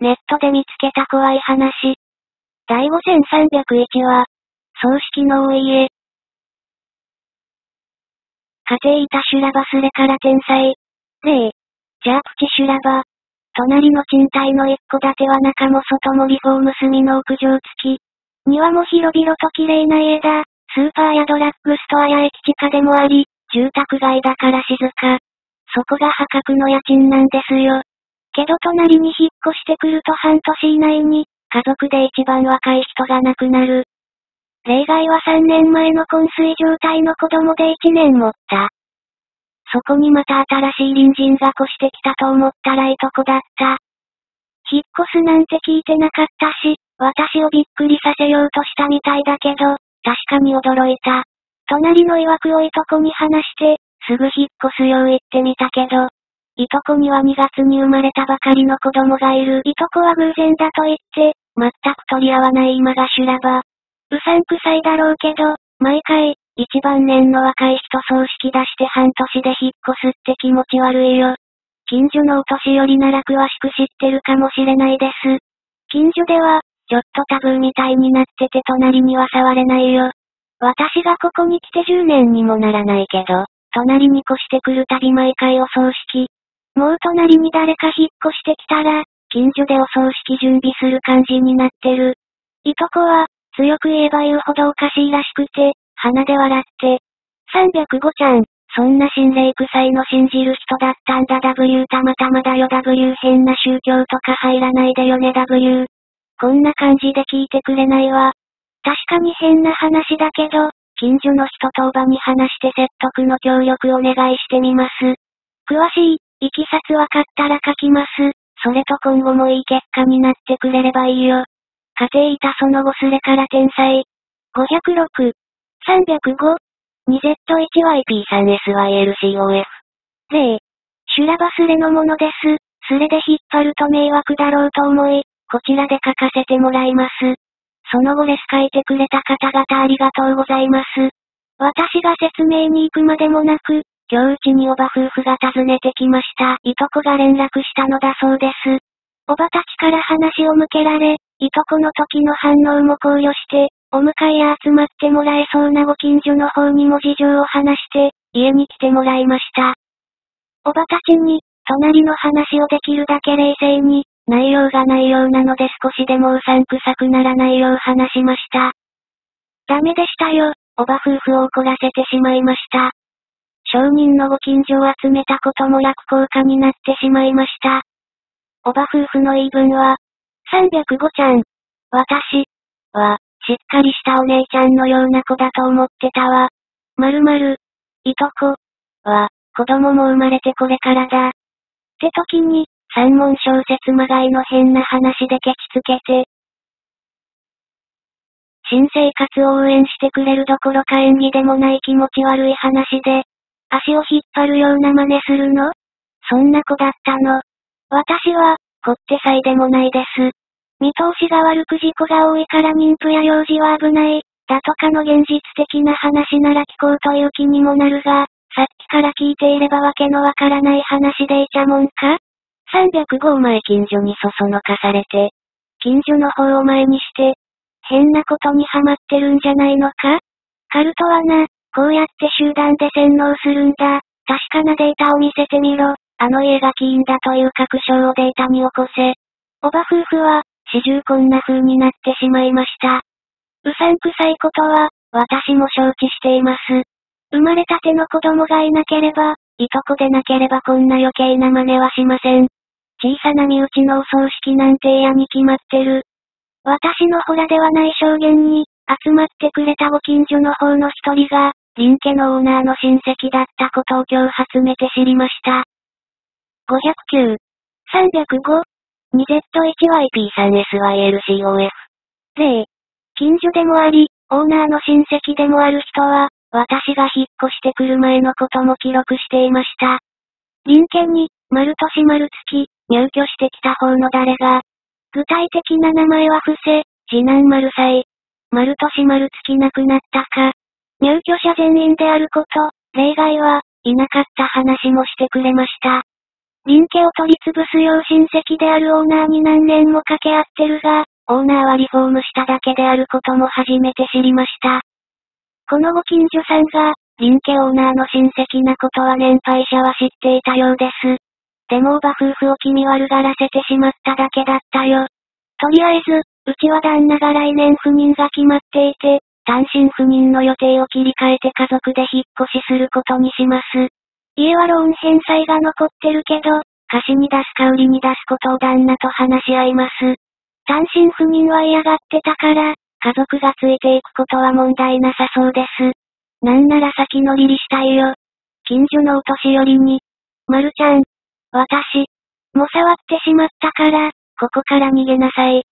ネットで見つけた怖い話。第5301は、葬式の多い家。家庭いた修羅場すれから天才。例、ジャープチ修羅場。隣の賃貸の一戸建ては中も外もリフォーム済みの屋上付き。庭も広々と綺麗な家だ。スーパーやドラッグストアや駅地下でもあり、住宅街だから静か。そこが破格の家賃なんですよ。けど隣に引っ越してくると半年以内に、家族で一番若い人が亡くなる。例外は3年前の昏睡状態の子供で1年持った。そこにまた新しい隣人が越してきたと思ったらいとこだった。引っ越すなんて聞いてなかったし、私をびっくりさせようとしたみたいだけど、確かに驚いた。隣の曰くをいとこに話して、すぐ引っ越すよう言ってみたけど、いとこには2月に生まれたばかりの子供がいる。いとこは偶然だと言って、全く取り合わない今が修羅場。うさんくさいだろうけど、毎回、一番年の若い人葬式出して半年で引っ越すって気持ち悪いよ。近所のお年寄りなら詳しく知ってるかもしれないです。近所では、ちょっとタブーみたいになってて隣には触れないよ。私がここに来て10年にもならないけど、隣に越してくるたび毎回お葬式。もう隣に誰か引っ越してきたら、近所でお葬式準備する感じになってる。いとこは、強く言えば言うほどおかしいらしくて、鼻で笑って。305ちゃん、そんな心霊臭いの信じる人だったんだ W たまたまだよ W 変な宗教とか入らないでよね W。こんな感じで聞いてくれないわ。確かに変な話だけど、近所の人とおばに話して説得の協力お願いしてみます。詳しい、いきさつわかったら書きます。それと今後もいい結果になってくれればいいよ。家庭いたその後すれから天才。506、305、2Z1YP3SYLCOF。例、修羅場スレのものです。スレで引っ張ると迷惑だろうと思い、こちらで書かせてもらいます。その後レス書いてくれた方々ありがとうございます。私が説明に行くまでもなく、今日うちにおば夫婦が訪ねてきました。いとこが連絡したのだそうです。おばたちから話を向けられ、いとこの時の反応も考慮して、お迎えや集まってもらえそうなご近所の方にも事情を話して、家に来てもらいました。おばたちに、隣の話をできるだけ冷静に、内容がないようなので少しでもうさんくさくならないよう話しました。ダメでしたよ、おば夫婦を怒らせてしまいました。証人のご近所を集めたことも役効果になってしまいました。おば夫婦の言い分は、305ちゃん。私は、しっかりしたお姉ちゃんのような子だと思ってたわ。まるまる、いとこは、子供も生まれてこれからだ。って時に、三文小説まがいの変な話でケチつけて、新生活を応援してくれるどころか演技でもない気持ち悪い話で、足を引っ張るような真似するの？そんな子だったの。私は、こってさいでもないです。見通しが悪く事故が多いから妊婦や幼児は危ない、だとかの現実的な話なら聞こうという気にもなるが、さっきから聞いていればわけのわからない話でいちゃもんか？305前近所にそそのかされて、近所の方を前にして、変なことにハマってるんじゃないのか？カルトはな、こうやって集団で洗脳するんだ。確かなデータを見せてみろ。あの家が起因だという確証をデータに起こせ。おば夫婦は、始終こんな風になってしまいました。うさんくさいことは、私も承知しています。生まれたての子供がいなければ、いとこでなければこんな余計な真似はしません。小さな身内のお葬式なんて嫌に決まってる。私のホラではない証言に、集まってくれたご近所の方の一人が、林家のオーナーの親戚だったことを今日初めて知りました。509、305、2Z1YP3SYLCOF。例、近所でもあり、オーナーの親戚でもある人は、私が引っ越してくる前のことも記録していました。林家に、丸年丸月、入居してきた方の誰が、具体的な名前は伏せ、次男丸祭、丸年丸月亡くなったか、入居者全員であること、例外は、いなかった話もしてくれました。林家を取り潰すよう親戚であるオーナーに何年も掛け合ってるが、オーナーはリフォームしただけであることも初めて知りました。このご近所さんが、林家オーナーの親戚なことは年配者は知っていたようです。でもおば夫婦を気味悪がらせてしまっただけだったよ。とりあえず、うちは旦那が来年赴任が決まっていて、単身赴任の予定を切り替えて家族で引っ越しすることにします。家はローン返済が残ってるけど、貸しに出すか売りに出すことを旦那と話し合います。単身赴任は嫌がってたから、家族がついていくことは問題なさそうです。なんなら先乗りりしたいよ。近所のお年寄りに。まるちゃん。私。も触ってしまったから、ここから逃げなさい。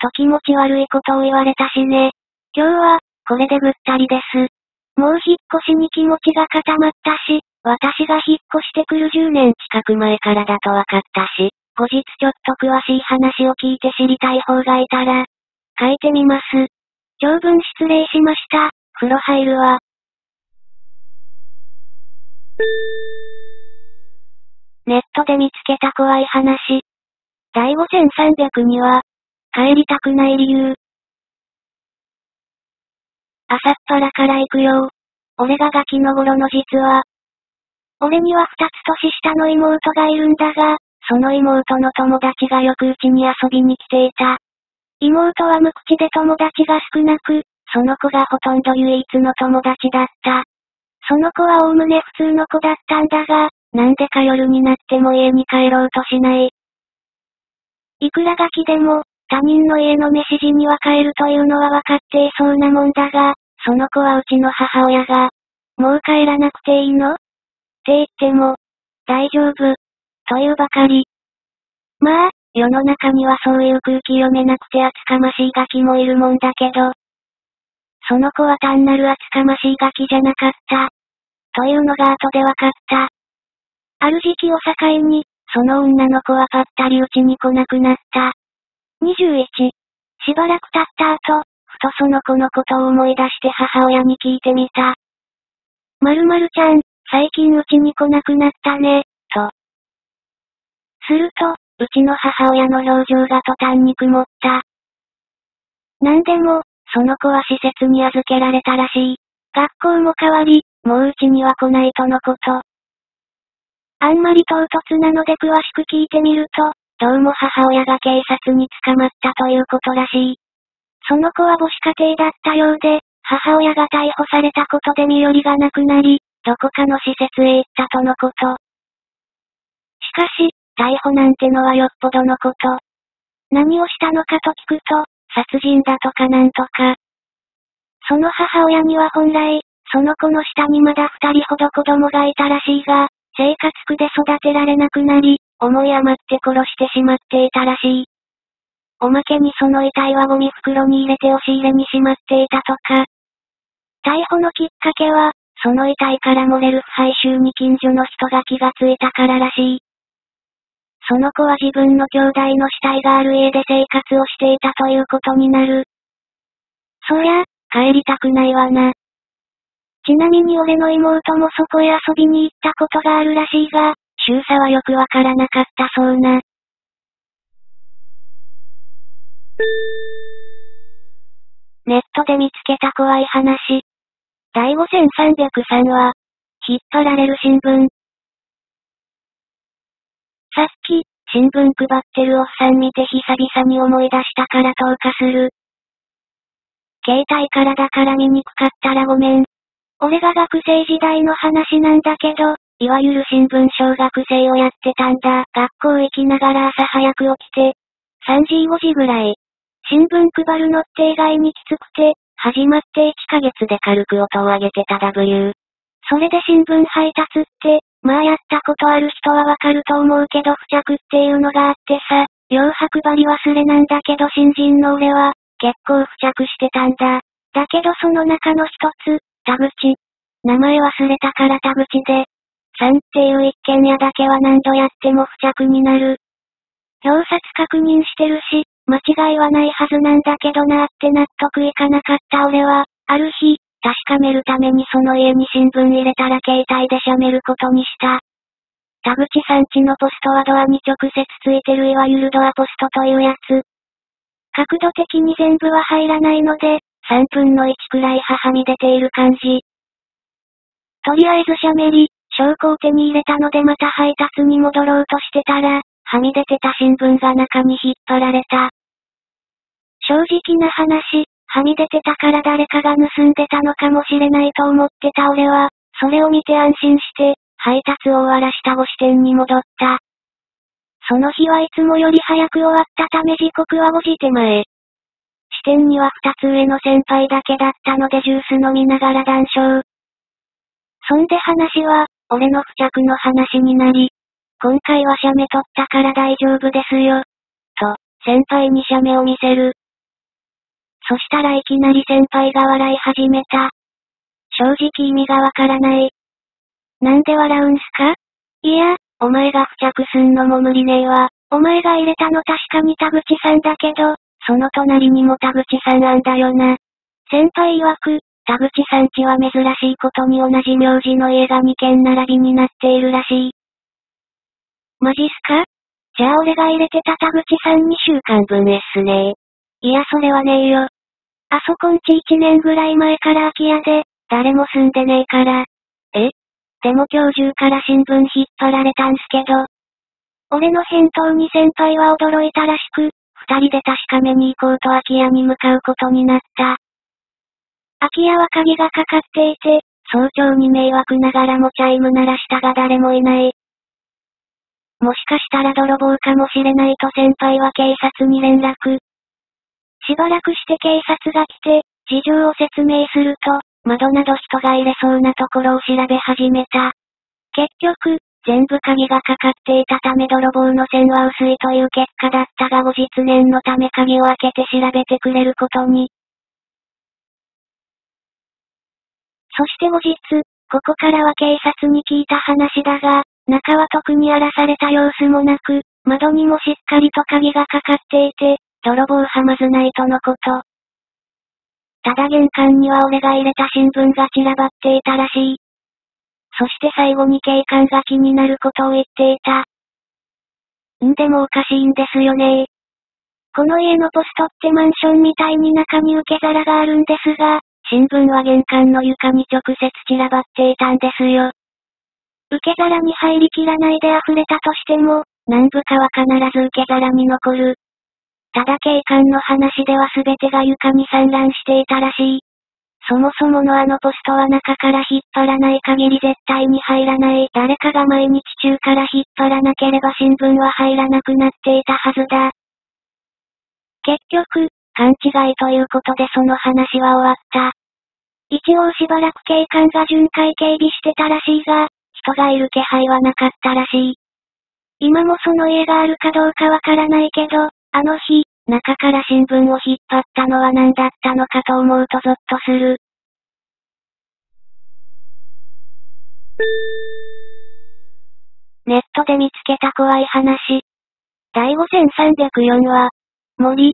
と気持ち悪いことを言われたしね。今日は、これでぐったりです。もう引っ越しに気持ちが固まったし、私が引っ越してくる10年近く前からだと分かったし、後日ちょっと詳しい話を聞いて知りたい方がいたら、書いてみます。長文失礼しました。風呂入るわ。ネットで見つけた怖い話。第5302は、帰りたくない理由。朝っぱらから行くよ。俺がガキの頃の実は。俺には二つ年下の妹がいるんだが、その妹の友達がよくうちに遊びに来ていた。妹は無口で友達が少なく、その子がほとんど唯一の友達だった。その子はおおむね普通の子だったんだが、なんでか夜になっても家に帰ろうとしない？いくらガキでも、他人の家の飯時には帰るというのは分かっていそうなもんだが、その子はうちの母親が、もう帰らなくていいの？って言っても、大丈夫。というばかり。まあ、世の中にはそういう空気読めなくて厚かましいガキもいるもんだけど、その子は単なる厚かましいガキじゃなかった。というのが後で分かった。ある時期を境に、その女の子はぱったりうちに来なくなった。21。しばらく経った後、ふとその子のことを思い出して母親に聞いてみた。まるまるちゃん、最近うちに来なくなったね、と。すると、うちの母親の表情が途端に曇った。なんでも、その子は施設に預けられたらしい。学校も変わり、もううちには来ないとのこと。あんまり唐突なので詳しく聞いてみると、どうも母親が警察に捕まったということらしい。その子は母子家庭だったようで、母親が逮捕されたことで身寄りがなくなり、どこかの施設へ行ったとのこと。しかし、逮捕なんてのはよっぽどのこと。何をしたのかと聞くと、殺人だとかなんとか。その母親には本来、その子の下にまだ二人ほど子供がいたらしいが、生活苦で育てられなくなり、思い余って殺してしまっていたらしい。おまけにその遺体はゴミ袋に入れて押し入れにしまっていたとか。逮捕のきっかけは、その遺体から漏れる腐敗臭に近所の人が気がついたかららしい。その子は自分の兄弟の死体がある家で生活をしていたということになる。そりゃ、帰りたくないわな。ちなみに俺の妹もそこへ遊びに行ったことがあるらしいが、周差はよくわからなかったそうな。ネットで見つけた怖い話。第5303は、引っ張られる新聞。さっき、新聞配ってるおっさん見て久々に思い出したから投下する。携帯からだから見にくかったらごめん。俺が学生時代の話なんだけど、いわゆる新聞小学生をやってたんだ。学校行きながら朝早く起きて、3時5時ぐらい。新聞配るのって意外にきつくて、始まって1ヶ月で軽く音を上げてた W。それで新聞配達って、まあやったことある人はわかると思うけど付着っていうのがあってさ、両白張り忘れなんだけど新人の俺は、結構付着してたんだ。だけどその中の一つ、田口。名前忘れたから田口で、3っていう一軒家だけは何度やっても付着になる。表札確認してるし、間違いはないはずなんだけどなーって納得いかなかった俺は、ある日、確かめるためにその家に新聞入れたら携帯でしゃべることにした。田口さんちのポストはドアに直接ついてるいわゆるドアポストというやつ。角度的に全部は入らないので、3分の1くらいははみ出ている感じ。とりあえずしゃべり、証拠を手に入れたのでまた配達に戻ろうとしてたら、はみ出てた新聞が中に引っ張られた。正直な話、はみ出てたから誰かが盗んでたのかもしれないと思ってた俺は、それを見て安心して、配達を終わらした5支店に戻った。その日はいつもより早く終わったため時刻は5時手前。支店には2つ上の先輩だけだったのでジュース飲みながら談笑。そんで話は、俺の付着の話になり、今回は写メ撮ったから大丈夫ですよ。と、先輩に写メを見せる。そしたらいきなり先輩が笑い始めた。正直意味がわからない。なんで笑うんすか？いや、お前が付着すんのも無理ねえわ。お前が入れたの確かに田口さんだけど、その隣にも田口さんあんだよな。先輩曰く、田口さんちは珍しいことに同じ名字の家が2軒並びになっているらしい。マジっすか？じゃあ俺が入れてた田口さん2週間分えっすねいやそれはねえよ。あそこんち1年ぐらい前から空き家で、誰も住んでねえから。え？でも今日中から新聞引っ張られたんすけど。俺の返答に先輩は驚いたらしく、二人で確かめに行こうと空き家に向かうことになった。空き家は鍵がかかっていて、早朝に迷惑ながらもチャイム鳴らしたが誰もいない。もしかしたら泥棒かもしれないと先輩は警察に連絡。しばらくして警察が来て、事情を説明すると、窓など人が入れそうなところを調べ始めた。結局、全部鍵がかかっていたため泥棒の線は薄いという結果だったが後日念のため鍵を開けて調べてくれることに。そして後日、ここからは警察に聞いた話だが、中は特に荒らされた様子もなく、窓にもしっかりと鍵がかかっていて、泥棒はまずないとのこと。ただ玄関には俺が入れた新聞が散らばっていたらしい。そして最後に警官が気になることを言っていた。んでもおかしいんですよねこの家のポストってマンションみたいに中に受け皿があるんですが、新聞は玄関の床に直接散らばっていたんですよ。受け皿に入りきらないで溢れたとしても、何部かは必ず受け皿に残る。ただ警官の話では全てが床に散乱していたらしい。そもそものあのポストは中から引っ張らない限り絶対に入らない。誰かが毎日中から引っ張らなければ新聞は入らなくなっていたはずだ。結局、勘違いということでその話は終わった。一応しばらく警官が巡回警備してたらしいが、人がいる気配はなかったらしい。今もその家があるかどうかわからないけど、あの日、中から新聞を引っ張ったのは何だったのかと思うとゾッとする。ネットで見つけた怖い話。第5304は、森。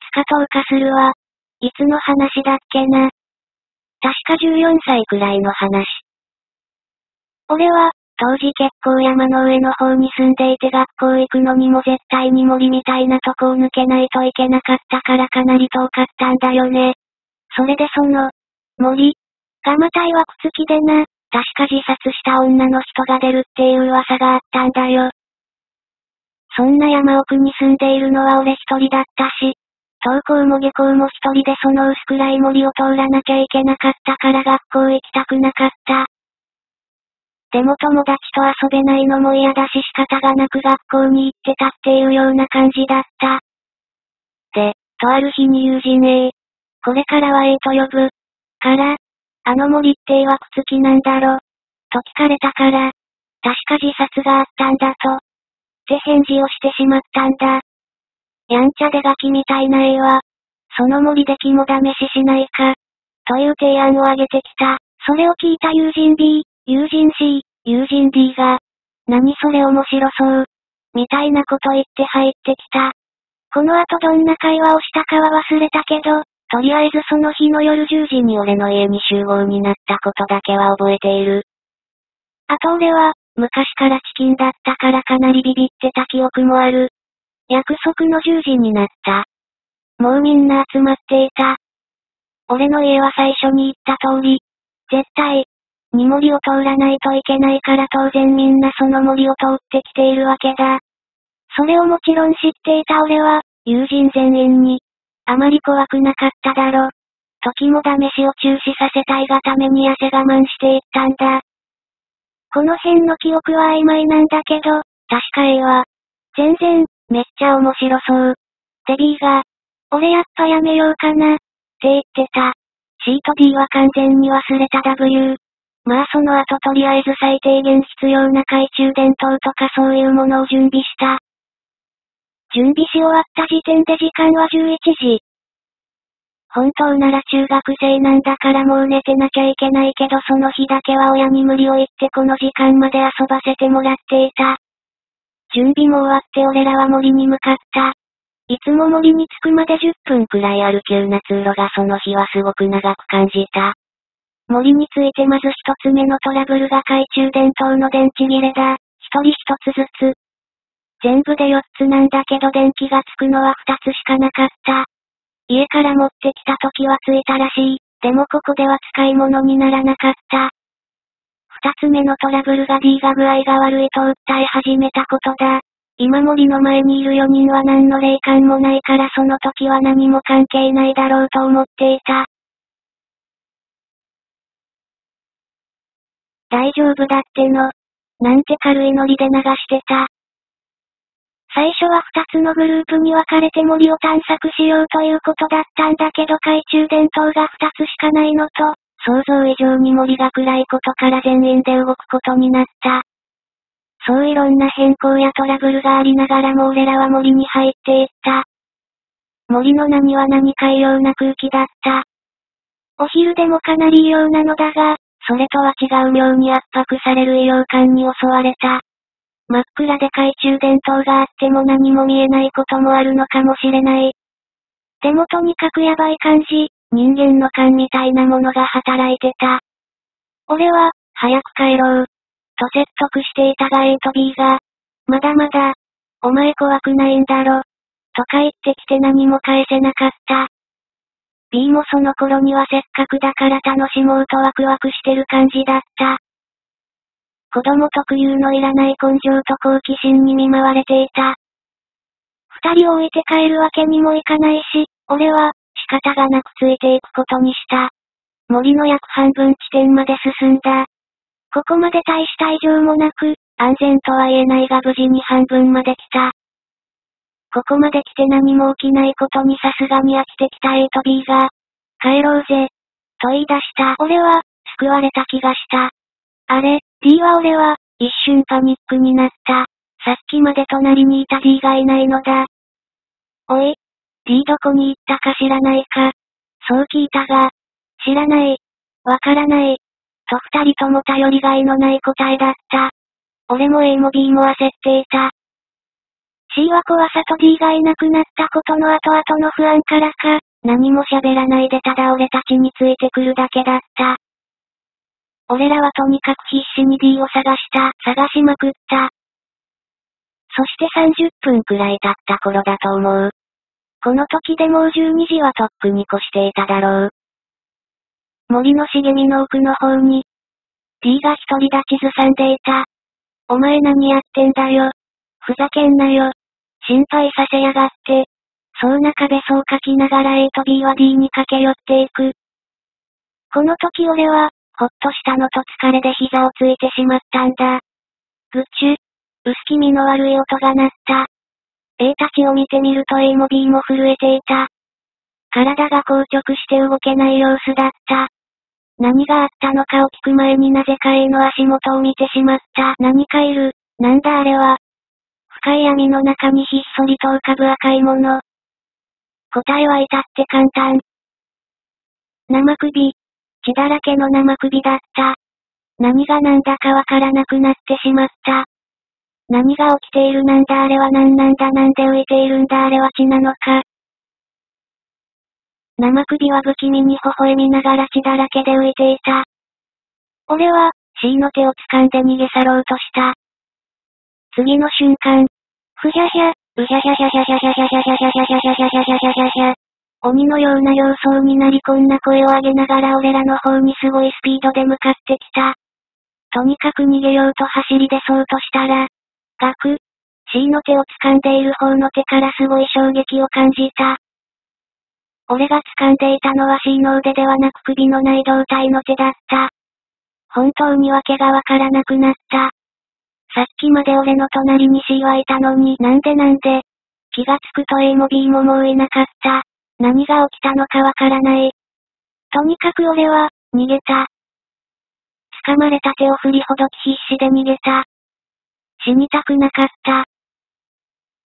つかとうかするわ。いつの話だっけな。確か14歳くらいの話。俺は、当時結構山の上の方に住んでいて学校行くのにも絶対に森みたいなとこを抜けないといけなかったからかなり遠かったんだよね。それでその、森、がまた曰くつきでな、確か自殺した女の人が出るっていう噂があったんだよ。そんな山奥に住んでいるのは俺一人だったし、登校も下校も一人でその薄暗い森を通らなきゃいけなかったから学校行きたくなかった。でも友達と遊べないのも嫌だし仕方がなく学校に行ってたっていうような感じだった。で、とある日に友人へ、これからは A と呼ぶ。から、あの森って曰くつきなんだろ。と聞かれたから、確か自殺があったんだと。って返事をしてしまったんだ。やんちゃでガキみたいな A は、その森で肝試ししないか。という提案を挙げてきた。それを聞いた友人 B、友人 C、友人 D が、何それ面白そう。みたいなこと言って入ってきた。この後どんな会話をしたかは忘れたけど、とりあえずその日の夜10時に俺の家に集合になったことだけは覚えている。あと俺は、昔からチキンだったからかなりビビってた記憶もある。約束の10時になった。もうみんな集まっていた。俺の家は最初に言った通り、絶対、に森を通らないといけないから当然みんなその森を通ってきているわけだ。それをもちろん知っていた俺は、友人全員に、あまり怖くなかっただろ。時も試しを中止させたいがために汗我慢していったんだ。この辺の記憶は曖昧なんだけど、確か A は、全然、めっちゃ面白そう。デビーが、俺やっぱやめようかな、って言ってた。C と D は完全に忘れた W。まあその後とりあえず最低限必要な懐中電灯とかそういうものを準備した。準備し終わった時点で時間は11時。本当なら中学生なんだからもう寝てなきゃいけないけどその日だけは親に無理を言ってこの時間まで遊ばせてもらっていた。準備も終わって俺らは森に向かった。いつも森に着くまで10分くらいある急な通路がその日はすごく長く感じた。森についてまず一つ目のトラブルが懐中電灯の電池切れだ。一人一つずつ。全部で4つなんだけど電気がつくのは2つしかなかった。家から持ってきた時はついたらしい。でもここでは使い物にならなかった。二つ目のトラブルが D が具合が悪いと訴え始めたことだ。今森の前にいる4人は何の霊感もないからその時は何も関係ないだろうと思っていた。大丈夫だっての。なんて軽いノリで流してた。最初は二つのグループに分かれて森を探索しようということだったんだけど懐中電灯が二つしかないのと、想像以上に森が暗いことから全員で動くことになった。そういろんな変更やトラブルがありながらも俺らは森に入っていった。森の波は何か異様な空気だった。お昼でもかなり異様なのだが、それとは違う妙に圧迫される異様感に襲われた。真っ暗で懐中電灯があっても何も見えないこともあるのかもしれない。でもとにかくやばい感じ、人間の勘みたいなものが働いてた。俺は、早く帰ろう。と説得していたが A と B が、まだまだ、お前怖くないんだろ。とか言ってきて何も返せなかった。B もその頃にはせっかくだから楽しもうとワクワクしてる感じだった。子供特有のいらない根性と好奇心に見舞われていた。二人を置いて帰るわけにもいかないし、俺は、仕方がなくついていくことにした。森の約半分地点まで進んだ。ここまで大した異常もなく、安全とは言えないが無事に半分まで来た。ここまで来て何も起きないことにさすがに飽きてきた A と B が、帰ろうぜ、と言い出した。俺は、救われた気がした。あれ、D は俺は、一瞬パニックになった。さっきまで隣にいた D がいないのだ。おい、D どこに行ったか知らないか。そう聞いたが、知らない。わからない。と二人とも頼りがいのない答えだった。俺も A も B も焦っていた。C は怖さと D がいなくなったことの後々の不安からか、何も喋らないでただ俺たちについてくるだけだった。俺らはとにかく必死に D を探した、探しまくった。そして30分くらい経った頃だと思う。この時でもう12時はとっくに越していただろう。森の茂みの奥の方に、D が独り立ちずさんでいた。お前何やってんだよ。ふざけんなよ。心配させやがって。そうな壁そう書きながら A と B は D に駆け寄っていく。この時俺は、ほっとしたのと疲れで膝をついてしまったんだ。ぐちゅ。薄気味の悪い音が鳴った。A たちを見てみると A も B も震えていた。体が硬直して動けない様子だった。何があったのかを聞く前になぜか A の足元を見てしまった。何かいる。なんだあれは。深い闇の中にひっそりと浮かぶ赤いもの。答えは至って簡単。生首。血だらけの生首だった。何が何だかわからなくなってしまった。何が起きているなんだあれは何なんだなんで浮いているんだあれは血なのか。生首は不気味に微笑みながら血だらけで浮いていた。俺は、C の手を掴んで逃げ去ろうとした。次の瞬間、ふひゃひゃ、うひゃひゃひゃひゃひゃひゃひゃひゃひゃひゃひゃひゃひゃひゃひゃひゃひゃひゃひゃ。鬼のような様相になりこんな声を上げながら俺らの方にすごいスピードで向かってきた。とにかく逃げようと走り出そうとしたら、ガク、C の手を掴んでいる方の手からすごい衝撃を感じた。俺が掴んでいたのは C の腕ではなく首のない胴体の手だった。本当に訳がわからなくなった。さっきまで俺の隣に C はいたのになんでなんで？気がつくと A も B ももういなかった。何が起きたのかわからない。とにかく俺は、逃げた。掴まれた手を振りほどき必死で逃げた。死にたくなかった。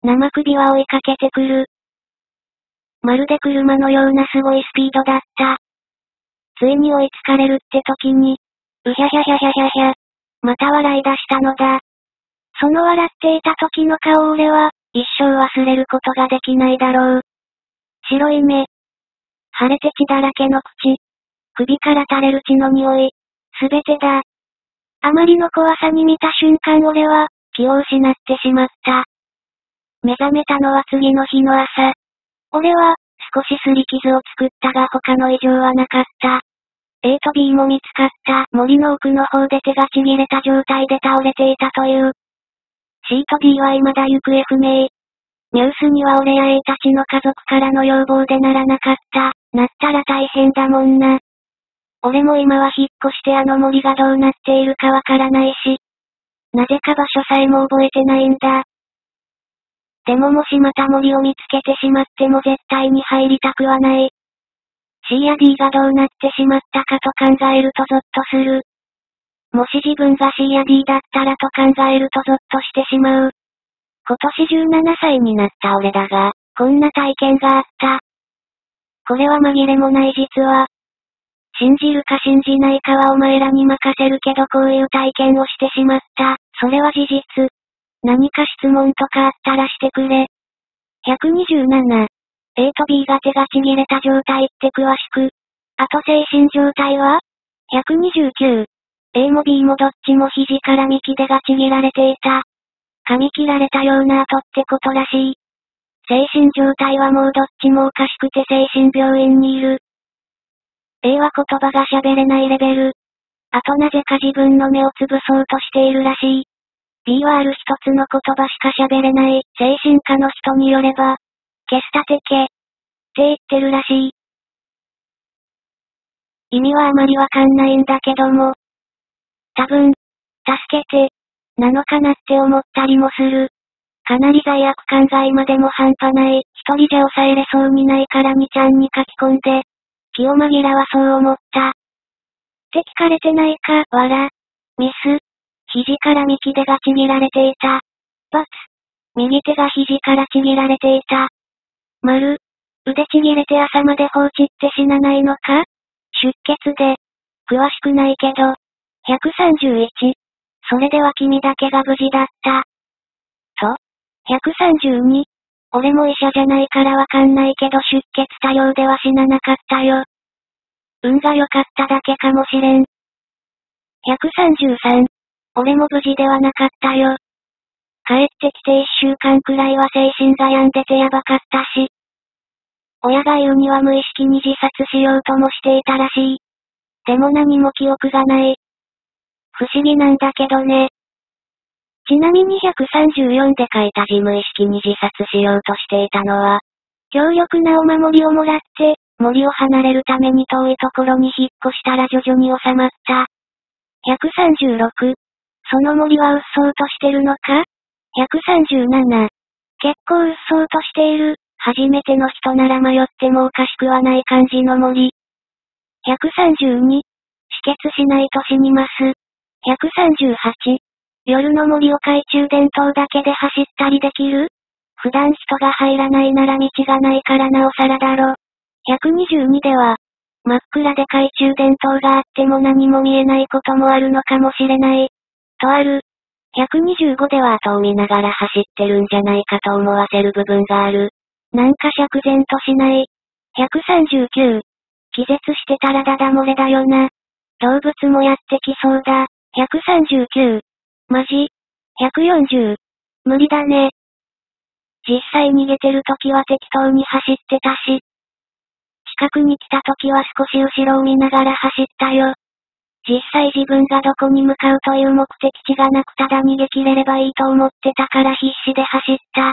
生首は追いかけてくる。まるで車のようなすごいスピードだった。ついに追いつかれるって時に、うひゃひゃひゃひゃひゃひゃ。また笑い出したのだ。その笑っていた時の顔俺は、一生忘れることができないだろう。白い目。腫れて血だらけの口。首から垂れる血の匂い。すべてだ。あまりの怖さに見た瞬間俺は、気を失ってしまった。目覚めたのは次の日の朝。俺は、少しすり傷を作ったが他の異常はなかった。A と B も見つかった森の奥の方で手がちぎれた状態で倒れていたという。C と D は未だ行方不明。ニュースには俺や A たちの家族からの要望でならなかった。なったら大変だもんな。俺も今は引っ越してあの森がどうなっているかわからないし。なぜか場所さえも覚えてないんだ。でももしまた森を見つけてしまっても絶対に入りたくはない。C や D がどうなってしまったかと考えるとゾッとする。もし自分が C や D だったらと考えるとゾッとしてしまう。今年17歳になった俺だが、こんな体験があった。これは紛れもない実は。信じるか信じないかはお前らに任せるけどこういう体験をしてしまった。それは事実。何か質問とかあったらしてくれ。127。A と B が手がちぎれた状態って詳しく。あと精神状態は ?129。A も B もどっちも肘から幹手がちぎられていた。噛み切られたような跡ってことらしい。精神状態はもうどっちもおかしくて精神病院にいる。A は言葉が喋れないレベル。あとなぜか自分の目をつぶそうとしているらしい。B はある一つの言葉しか喋れない精神科の人によれば、消したてけ。って言ってるらしい。意味はあまりわかんないんだけども。多分、助けて、なのかなって思ったりもする。かなり罪悪感が今でも半端ない。一人じゃ抑えれそうにないからにちゃんに書き込んで。気を紛らわそう思った。って聞かれてないか、わら。ミス。肘から幹手がちぎられていた。バツ。右手が肘からちぎられていた。丸。腕ちぎれて朝まで放置って死なないのか？出血で。詳しくないけど。131。それでは君だけが無事だった。と ?132。俺も医者じゃないからわかんないけど出血多量では死ななかったよ。運が良かっただけかもしれん。133。俺も無事ではなかったよ。帰ってきて一週間くらいは精神が病んでてやばかったし。親が言うには無意識に自殺しようともしていたらしい。でも何も記憶がない。不思議なんだけどね。ちなみに134で書いた事無意識に自殺しようとしていたのは、強力なお守りをもらって、森を離れるために遠いところに引っ越したら徐々に収まった。136、その森はうっそうとしてるのか ?137。結構うっそうとしている。初めての人なら迷ってもおかしくはない感じの森。132。止血しないと死にます。138。夜の森を懐中電灯だけで走ったりできる？普段人が入らないなら道がないからなおさらだろ。122では、真っ暗で懐中電灯があっても何も見えないこともあるのかもしれない。とある。125では後を見ながら走ってるんじゃないかと思わせる部分がある。なんか釈然としない。139。気絶してたらダダ漏れだよな。動物もやってきそうだ。139。マジ ?140。無理だね。実際逃げてる時は適当に走ってたし。近くに来た時は少し後ろを見ながら走ったよ。実際自分がどこに向かうという目的地がなくただ逃げ切れればいいと思ってたから必死で走った。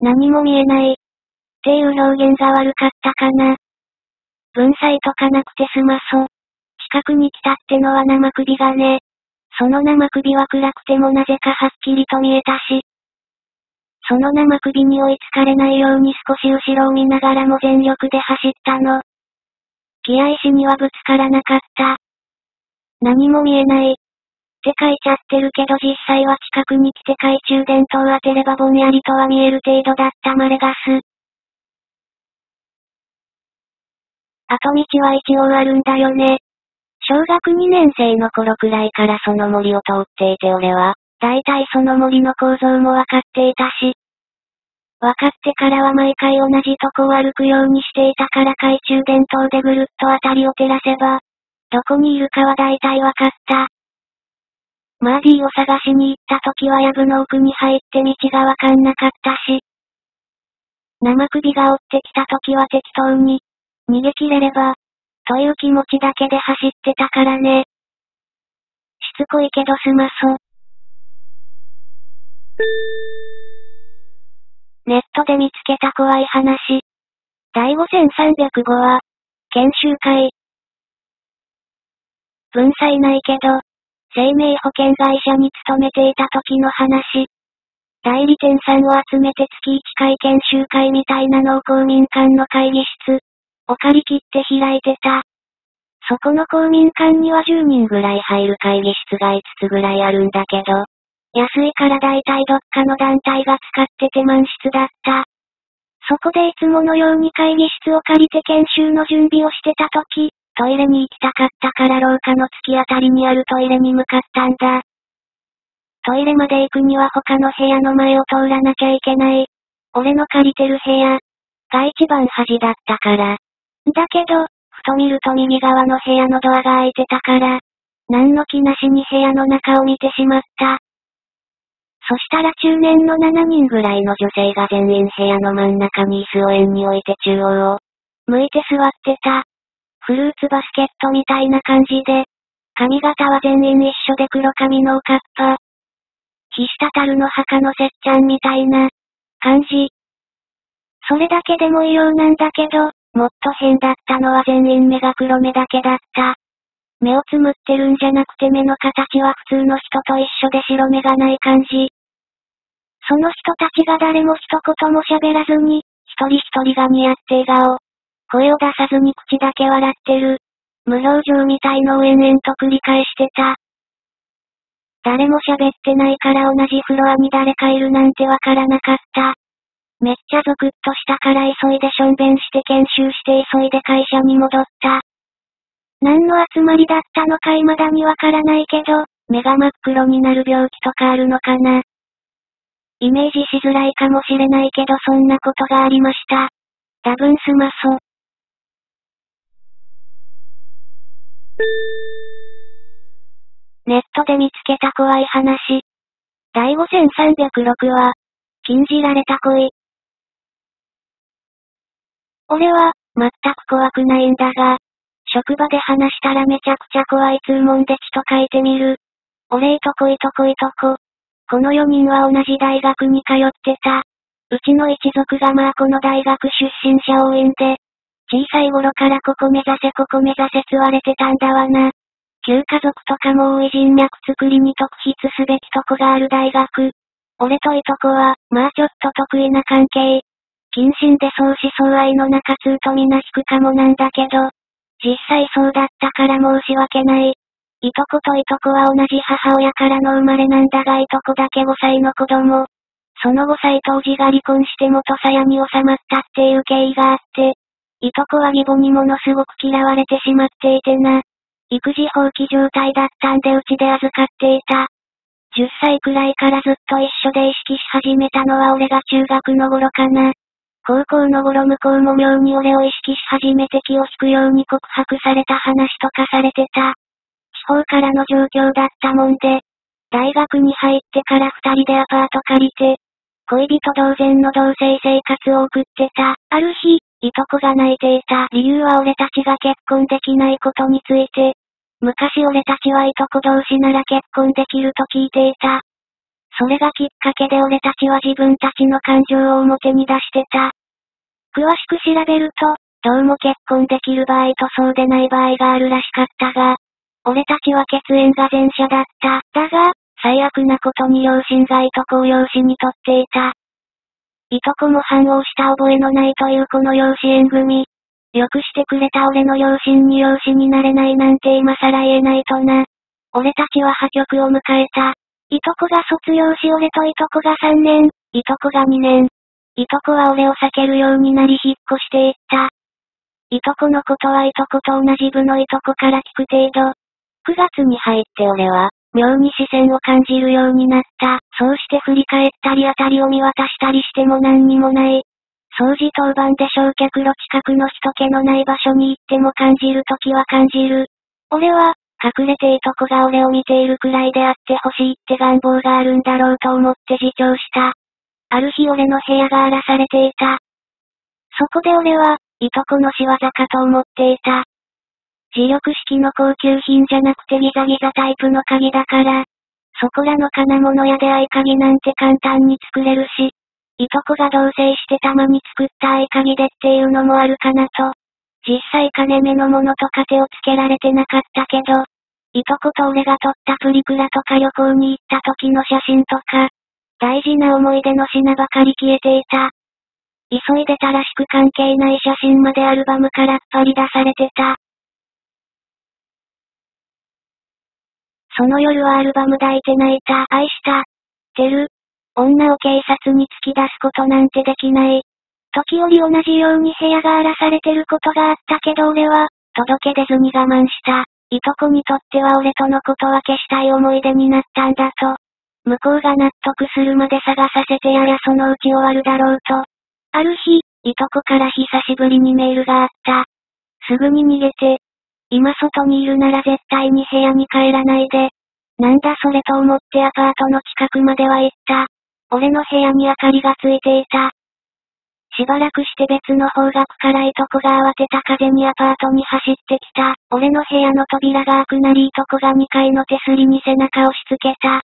何も見えない。っていう表現が悪かったかな。文才とかなくてすまそう。近くに来たってのは生首がね。その生首は暗くてもなぜかはっきりと見えたし。その生首に追いつかれないように少し後ろを見ながらも全力で走ったの。気合石にはぶつからなかった。何も見えない。って書いちゃってるけど実際は近くに来て懐中電灯を当てればぼんやりとは見える程度だったマレガス。後道は一応あるんだよね。小学2年生の頃くらいからその森を通っていて俺は、だいたいその森の構造もわかっていたし、分かってからは毎回同じとこを歩くようにしていたから懐中電灯でぐるっと辺りを照らせば、どこにいるかは大体分かった。マーディーを探しに行った時は藪の奥に入って道がわかんなかったし、生首が追ってきた時は適当に、逃げ切れれば、という気持ちだけで走ってたからね。しつこいけどすまそう。ネットで見つけた怖い話。第5305は、研修会。文才ないけど、生命保険会社に勤めていた時の話。代理店さんを集めて月1回研修会みたいなのを公民館の会議室、を借り切って開いてた。そこの公民館には10人ぐらい入る会議室が5つぐらいあるんだけど、安いから大体どっかの団体が使ってて満室だった。そこでいつものように会議室を借りて研修の準備をしてた時、トイレに行きたかったから廊下の突き当たりにあるトイレに向かったんだ。トイレまで行くには他の部屋の前を通らなきゃいけない。俺の借りてる部屋が一番端だったから。だけど、ふと見ると右側の部屋のドアが開いてたから、何の気なしに部屋の中を見てしまった。そしたら中年の7人ぐらいの女性が全員部屋の真ん中に椅子を円に置いて中央を向いて座ってた。フルーツバスケットみたいな感じで、髪型は全員一緒で黒髪のおかっぱ。岸田たるの墓のせっちゃんみたいな感じ。それだけでも異様なんだけど、もっと変だったのは全員目が黒目だけだった。目をつむってるんじゃなくて目の形は普通の人と一緒で白目がない感じ。その人たちが誰も一言も喋らずに、一人一人が似合って笑顔。声を出さずに口だけ笑ってる。無表情みたいのを延々と繰り返してた。誰も喋ってないから同じフロアに誰かいるなんてわからなかった。めっちゃゾクッとしたから急いでしょんべんして研修して急いで会社に戻った。何の集まりだったのか未だにわからないけど、目が真っ黒になる病気とかあるのかな。イメージしづらいかもしれないけどそんなことがありました。多分スマソ。ネットで見つけた怖い話。第5306は、禁じられた恋。俺は、全く怖くないんだが、職場で話したらめちゃくちゃ怖い通問でちと書いてみる。お礼と恋と恋とこ。この4人は同じ大学に通ってた。うちの一族がまあこの大学出身者多いんで、小さい頃からここ目指せここ目指せつわれてたんだわな。旧家族とかも多い人脈作りに特筆すべきとこがある大学。俺といとこは、まあちょっと得意な関係。謹慎で相思相愛の中通とみな引くかもなんだけど、実際そうだったから申し訳ない。いとこといとこは同じ母親からの生まれなんだがいとこだけ5歳の子供。その5歳当時が離婚して元鞘に収まったっていう経緯があって、いとこは義母にものすごく嫌われてしまっていてな。育児放棄状態だったんでうちで預かっていた。10歳くらいからずっと一緒で意識し始めたのは俺が中学の頃かな。高校の頃向こうも妙に俺を意識し始めて気を引くように告白された話とかされてた。地方からの状況だったもんで、大学に入ってから二人でアパート借りて、恋人同然の同棲生活を送ってた。ある日、いとこが泣いていた理由は俺たちが結婚できないことについて。昔俺たちはいとこ同士なら結婚できると聞いていた。それがきっかけで俺たちは自分たちの感情を表に出してた。詳しく調べると、どうも結婚できる場合とそうでない場合があるらしかったが、俺たちは血縁が前者だった。だが、最悪なことに両親がいとこを養子にとっていた。いとこも反応した覚えのないというこの養子縁組。よくしてくれた俺の両親に養子になれないなんて今更言えないとな。俺たちは破局を迎えた。いとこが卒業し俺といとこが3年、いとこが2年。いとこは俺を避けるようになり引っ越していった。いとこのことはいとこと同じ部のいとこから聞く程度。9月に入って俺は、妙に視線を感じるようになった。そうして振り返ったりあたりを見渡したりしても何にもない。掃除当番で焼却炉近くの人気のない場所に行っても感じるときは感じる。俺は、隠れていとこが俺を見ているくらいであってほしいって願望があるんだろうと思って自重した。ある日俺の部屋が荒らされていた。そこで俺は、いとこの仕業かと思っていた。磁力式の高級品じゃなくてギザギザタイプの鍵だから、そこらの金物屋で合鍵なんて簡単に作れるし、いとこが同棲してたまに作った合鍵でっていうのもあるかなと。実際金目のものとか手をつけられてなかったけど、いとこと俺が撮ったプリクラとか旅行に行った時の写真とか、大事な思い出の品ばかり消えていた。急いでたらしく関係ない写真までアルバムからっぱり出されてた。その夜はアルバム抱いて泣いた、愛した。てる。女を警察に突き出すことなんてできない。時折同じように部屋が荒らされてることがあったけど俺は、届け出ずに我慢した。いとこにとっては俺とのことは消したい思い出になったんだと。向こうが納得するまで探させてややそのうち終わるだろうと。ある日、いとこから久しぶりにメールがあった。すぐに逃げて、今外にいるなら絶対に部屋に帰らないで。なんだそれと思ってアパートの近くまでは行った。俺の部屋に明かりがついていた。しばらくして別の方角からいとこが慌てた風にアパートに走ってきた。俺の部屋の扉が開くなりいとこが2階の手すりに背中を押しつけた。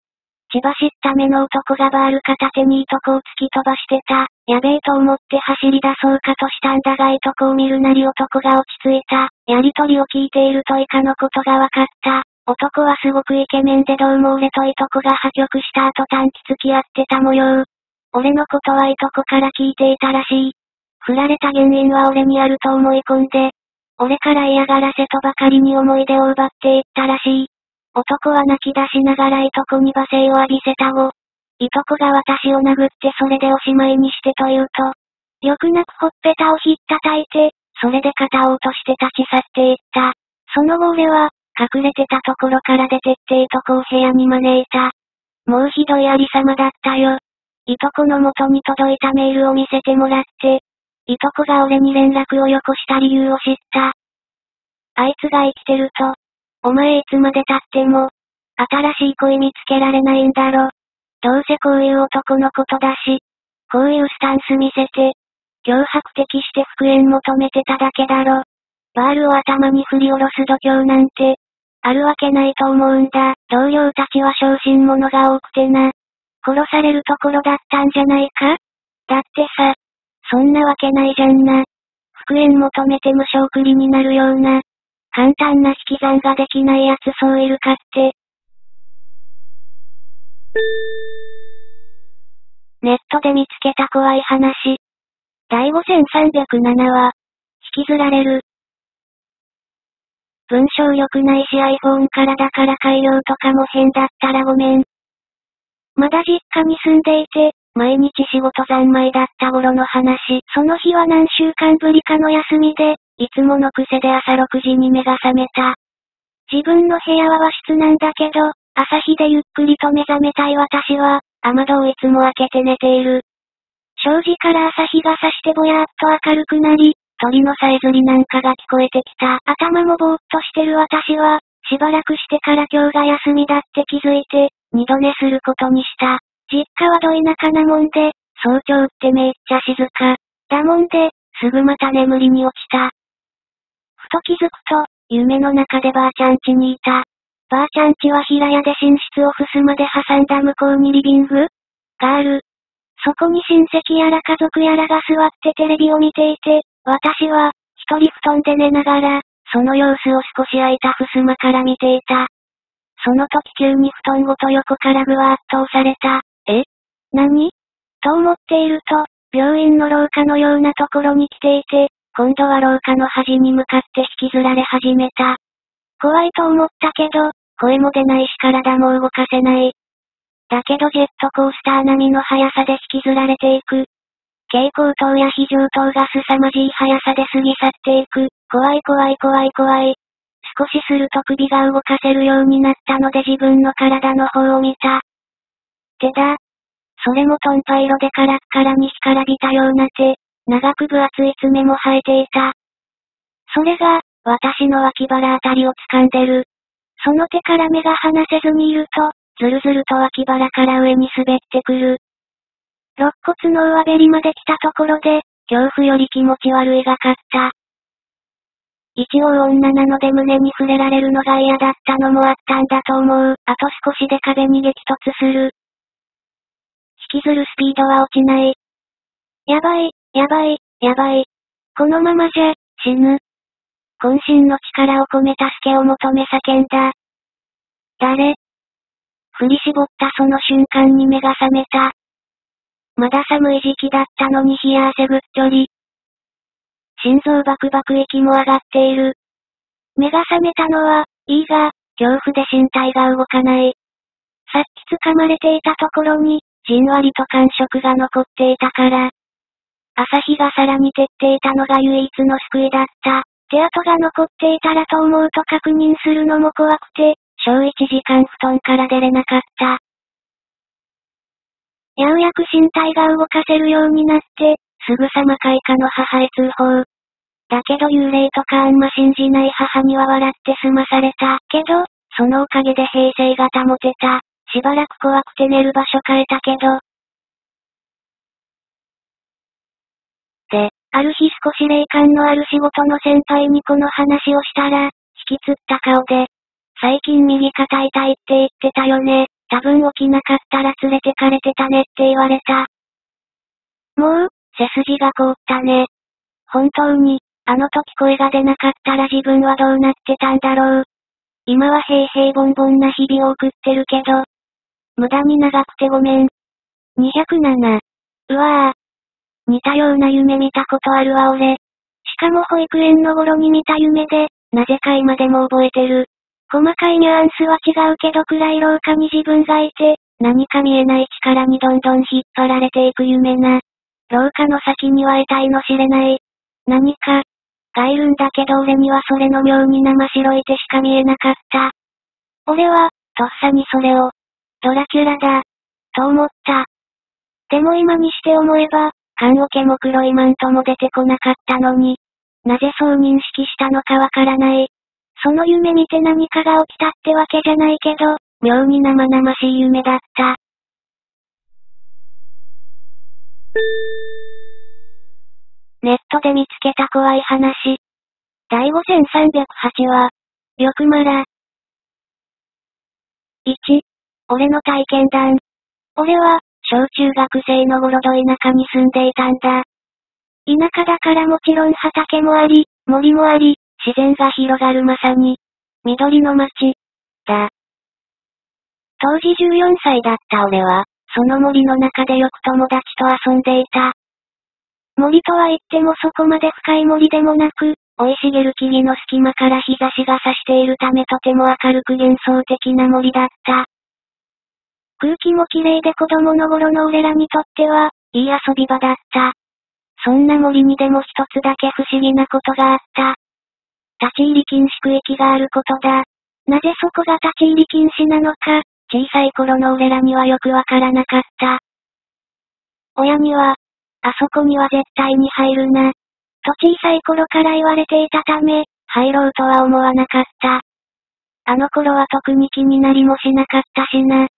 血走った目の男がバール片手にいとこを突き飛ばしてた。やべえと思って走り出そうかとしたんだがいとこを見るなり男が落ち着いた。やりとりを聞いていると以下のことが分かった。男はすごくイケメンでどうも俺といとこが破局した後短期付き合ってた模様。俺のことはいとこから聞いていたらしい。振られた原因は俺にあると思い込んで、俺から嫌がらせとばかりに思い出を奪っていったらしい。男は泣き出しながらいとこに罵声を浴びせた後、いとこが私を殴ってそれでおしまいにしてと言うと、よくなくほっぺたをひったたいて、それで肩を落として立ち去っていった。その後俺は、隠れてたところから出てっていとこを部屋に招いた。もうひどいありさまだったよ。いとこの元に届いたメールを見せてもらって、いとこが俺に連絡をよこした理由を知った。あいつが生きてると、お前いつまで経っても、新しい恋見つけられないんだろ。どうせこういう男のことだし、こういうスタンス見せて、脅迫的して復縁求めてただけだろ。バールを頭に振り下ろす度胸なんて、あるわけないと思うんだ。同僚たちは小心者が多くてな。殺されるところだったんじゃないか？だってさ、そんなわけないじゃんな。復縁求めて無償繰りになるような、簡単な引き算ができないやつそういるかって。ネットで見つけた怖い話。第5307は、引きずられる。文章良くないし iPhone からだから改良とかも変だったらごめん。まだ実家に住んでいて、毎日仕事三昧だった頃の話。その日は何週間ぶりかの休みで、いつもの癖で朝6時に目が覚めた。自分の部屋は和室なんだけど、朝日でゆっくりと目覚めたい私は、雨戸をいつも開けて寝ている。障子から朝日が差してぼやーっと明るくなり、鳥のさえずりなんかが聞こえてきた。頭もぼーっとしてる私は、しばらくしてから今日が休みだって気づいて、二度寝することにした。実家はど田舎なもんで、早朝ってめっちゃ静か。だもんで、すぐまた眠りに落ちた。ふと気づくと、夢の中でばあちゃん家にいた。ばあちゃん家は平屋で寝室を襖で挟んだ向こうにリビング？がある。そこに親戚やら家族やらが座ってテレビを見ていて、私は、一人布団で寝ながら、その様子を少し開いた襖から見ていた。その時急に布団ごと横からぐわーっと押された。え？何？と思っていると、病院の廊下のようなところに来ていて、今度は廊下の端に向かって引きずられ始めた。怖いと思ったけど、声も出ないし体も動かせない。だけどジェットコースター並みの速さで引きずられていく。蛍光灯や非常灯が凄まじい速さで過ぎ去っていく。怖い怖い怖い怖い。少しすると首が動かせるようになったので自分の体の方を見た。手だ。それもトンパ色でカラッカラに干からびたような手、長く分厚い爪も生えていた。それが、私の脇腹あたりを掴んでる。その手から目が離せずにいると、ずるずると脇腹から上に滑ってくる。肋骨の上べりまで来たところで、恐怖より気持ち悪いが勝った。一応女なので胸に触れられるのが嫌だったのもあったんだと思う。あと少しで壁に激突する。引きずるスピードは落ちない。やばい、やばい、やばい。このままじゃ、死ぬ。渾身の力を込め助けを求め叫んだ。誰？振り絞ったその瞬間に目が覚めた。まだ寒い時期だったのに冷や汗ぐっちょり。心臓バクバク息も上がっている。目が覚めたのは、いいが、恐怖で身体が動かない。さっき掴まれていたところに、じんわりと感触が残っていたから。朝日がさらに照っていたのが唯一の救いだった。手跡が残っていたらと思うと確認するのも怖くて、小1時間布団から出れなかった。ようやく身体が動かせるようになって、すぐさま開花の母へ通報。だけど幽霊とかあんま信じない母には笑って済まされた。けど、そのおかげで平静が保てた。しばらく怖くて寝る場所変えたけど。ある日少し霊感のある仕事の先輩にこの話をしたら、引きつった顔で、最近右肩痛いって言ってたよね。多分起きなかったら連れてかれてたねって言われた。もう、背筋が凍ったね。本当に、あの時声が出なかったら自分はどうなってたんだろう。今は平平凡凡な日々を送ってるけど、無駄に長くてごめん。207。うわぁ。似たような夢見たことあるわ俺。しかも保育園の頃に見た夢で、なぜか今でも覚えてる。細かいニュアンスは違うけど暗い廊下に自分がいて、何か見えない力にどんどん引っ張られていく夢な。廊下の先には得体の知れない。何か、がいるんだけど俺にはそれの妙に生白い手しか見えなかった。俺は、とっさにそれを、ドラキュラだ、と思った。でも今にして思えば、棺桶も黒いマントも出てこなかったのに、なぜそう認識したのかわからない。その夢見て何かが起きたってわけじゃないけど、妙に生々しい夢だった。ネットで見つけた怖い話。第5308話、よくまら。1、俺の体験談。俺は、小中学生の頃ど田舎に住んでいたんだ。田舎だからもちろん畑もあり、森もあり、自然が広がるまさに、緑の街、だ。当時14歳だった俺は、その森の中でよく友達と遊んでいた。森とは言ってもそこまで深い森でもなく、生い茂る木々の隙間から日差しが差しているためとても明るく幻想的な森だった。空気も綺麗で子供の頃の俺らにとっては、いい遊び場だった。そんな森にでも一つだけ不思議なことがあった。立ち入り禁止区域があることだ。なぜそこが立ち入り禁止なのか、小さい頃の俺らにはよくわからなかった。親には、あそこには絶対に入るな。と小さい頃から言われていたため、入ろうとは思わなかった。あの頃は特に気になりもしなかったしな。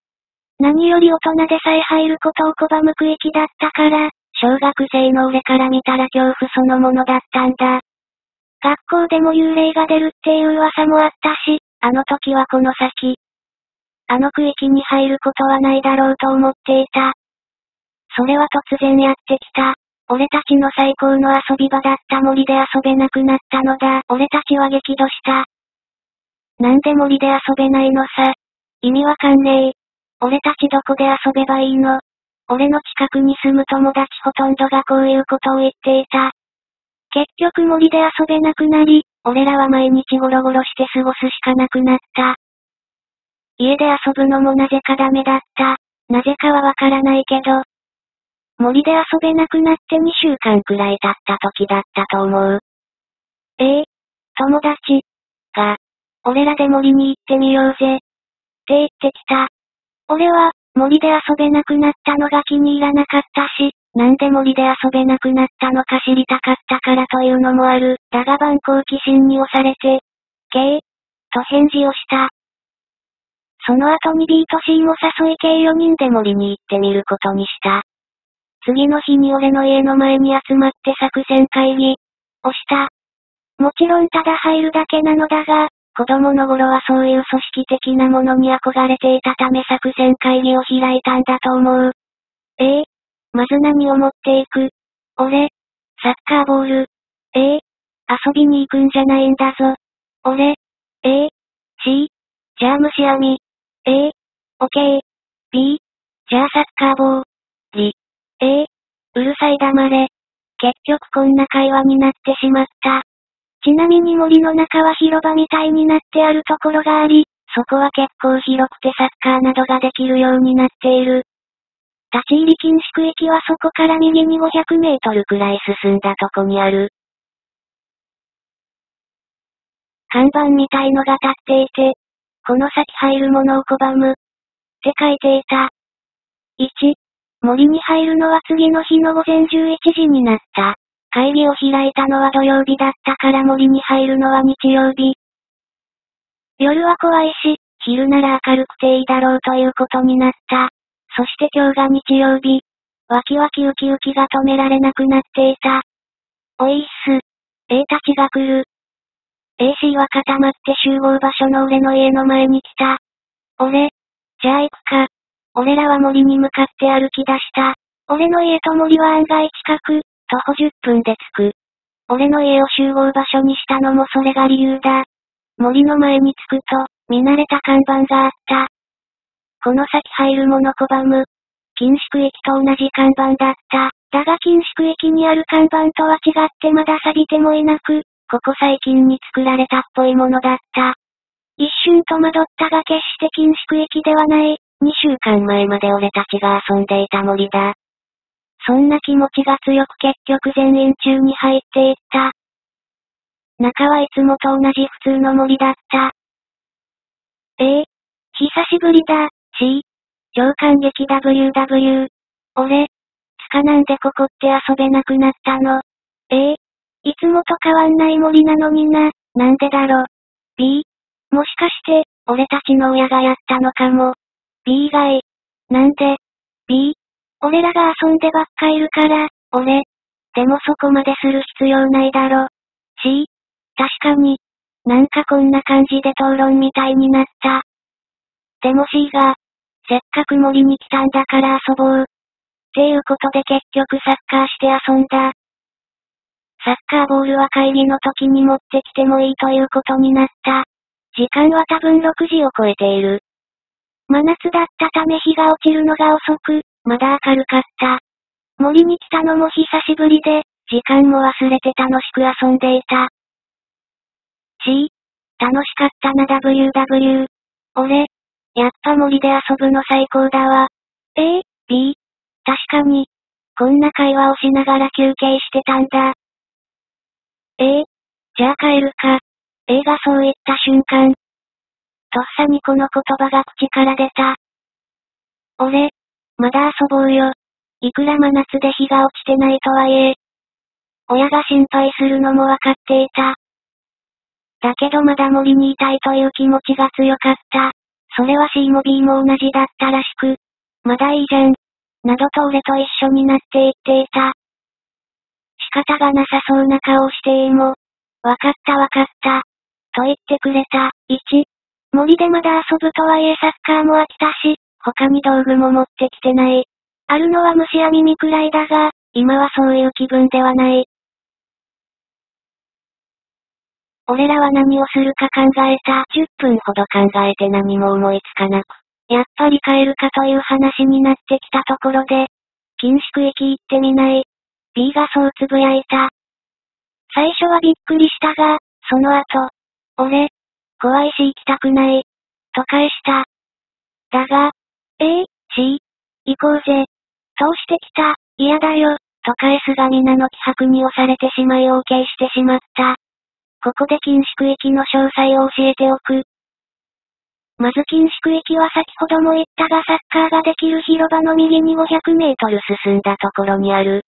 何より大人でさえ入ることを拒む区域だったから、小学生の俺から見たら恐怖そのものだったんだ。学校でも幽霊が出るっていう噂もあったし、あの時はこの先。あの区域に入ることはないだろうと思っていた。それは突然やってきた。俺たちの最高の遊び場だった森で遊べなくなったのだ。俺たちは激怒した。なんで森で遊べないのさ。意味わかんねえ。俺たちどこで遊べばいいの？俺の近くに住む友達ほとんどがこういうことを言っていた。結局森で遊べなくなり、俺らは毎日ゴロゴロして過ごすしかなくなった。家で遊ぶのもなぜかダメだった。なぜかはわからないけど。森で遊べなくなって2週間くらい経った時だったと思う。ええ友達が、俺らで森に行ってみようぜ。って言ってきた。俺は、森で遊べなくなったのが気に入らなかったし、なんで森で遊べなくなったのか知りたかったからというのもある。だが万好奇心に押されて、けと返事をした。その後に B と C も誘い計4人で森に行ってみることにした。次の日に俺の家の前に集まって作戦会議をした。もちろんただ入るだけなのだが、子供の頃はそういう組織的なものに憧れていたため作戦会議を開いたんだと思う。ええまず何を持っていく？俺、サッカーボール。ええ遊びに行くんじゃないんだぞ。俺、ええ C、じゃあ虫網。ええオッケー。B、じゃあサッカーボール。ええうるさい黙れ。結局こんな会話になってしまった。ちなみに森の中は広場みたいになってあるところがあり、そこは結構広くてサッカーなどができるようになっている。立ち入り禁止区域はそこから右に500メートルくらい進んだとこにある。看板みたいのが立っていて、この先入るものを拒む。って書いていた。1、森に入るのは次の日の午前11時になった。会議を開いたのは土曜日だったから森に入るのは日曜日。夜は怖いし、昼なら明るくていいだろうということになった。そして今日が日曜日。ワキワキウキウキが止められなくなっていた。おいっす。A たちが来る。AC は固まって集合場所の俺の家の前に来た。俺、じゃあ行くか。俺らは森に向かって歩き出した。俺の家と森は案外近く、徒歩10分で着く。俺の家を集合場所にしたのもそれが理由だ。森の前に着くと、見慣れた看板があった。この先入るもの拒む。禁止区域と同じ看板だった。だが禁止区域にある看板とは違ってまだ錆びてもいなく、ここ最近に作られたっぽいものだった。一瞬戸惑ったが決して禁止区域ではない。2週間前まで俺たちが遊んでいた森だ。そんな気持ちが強く結局全員中に入っていった。中はいつもと同じ普通の森だった。ええ久しぶりだ。C、超感激 WW。俺、つかなんでここって遊べなくなったのええいつもと変わんない森なのにな、なんでだろ。B、もしかして、俺たちの親がやったのかも。B 以外。なんで ?B、俺らが遊んでばっかいるから、俺。でもそこまでする必要ないだろ。C、確かに。なんかこんな感じで討論みたいになった。でも C が、せっかく森に来たんだから遊ぼう。っていうことで結局サッカーして遊んだ。サッカーボールは会議の時に持ってきてもいいということになった。時間は多分6時を超えている。真夏だったため日が落ちるのが遅く、まだ明るかった。森に来たのも久しぶりで、時間も忘れて楽しく遊んでいた。C、楽しかったな WW。俺、やっぱ森で遊ぶの最高だわ。A、B、確かに。こんな会話をしながら休憩してたんだ。A、じゃあ帰るか。A がそう言った瞬間。とっさにこの言葉が口から出た。俺、まだ遊ぼうよ。いくら真夏で日が落ちてないとはいえ。親が心配するのもわかっていた。だけどまだ森にいたいという気持ちが強かった。それは C も B も同じだったらしく、まだいいじゃん。などと俺と一緒になって言っていた。仕方がなさそうな顔をして A も、わかったわかった。と言ってくれた。1、森でまだ遊ぶとはいえサッカーも飽きたし、他に道具も持ってきてない。あるのは虫や耳くらいだが、今はそういう気分ではない。俺らは何をするか考えた。10分ほど考えて何も思いつかなく。やっぱり帰るかという話になってきたところで、禁止区域行ってみない。B がそうつぶやいた。最初はびっくりしたが、その後、俺、怖いし行きたくない。と返した。だが、A、C、行こうぜ。通してきた、嫌だよ、と返すが皆の気迫に押されてしまい OK してしまった。ここで禁止区域の詳細を教えておく。まず禁止区域は先ほども言ったがサッカーができる広場の右に500メートル進んだところにある。